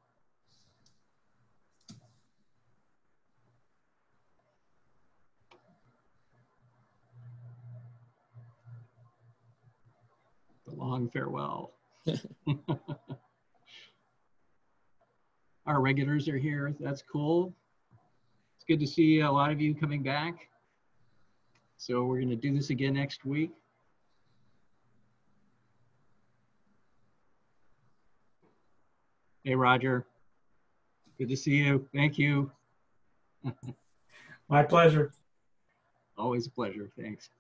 Long farewell. Our regulars are here. That's cool. It's good to see a lot of you coming back. So we're going to do this again next week. Hey, Roger. Good to see you. Thank you. My pleasure. Always a pleasure. Thanks.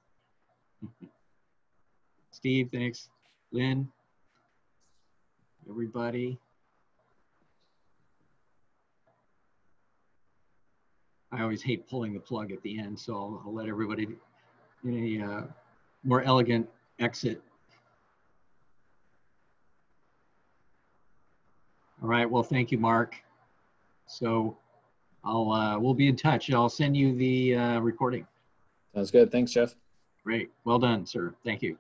Steve, thanks. Lynn, everybody. I always hate pulling the plug at the end, so I'll, I'll let everybody in a uh, more elegant exit. All right, well, thank you, Mark. So I'll, uh, we'll be in touch. I'll send you the uh, recording. Sounds good. Thanks, Jeff. Great. Well done, sir. Thank you.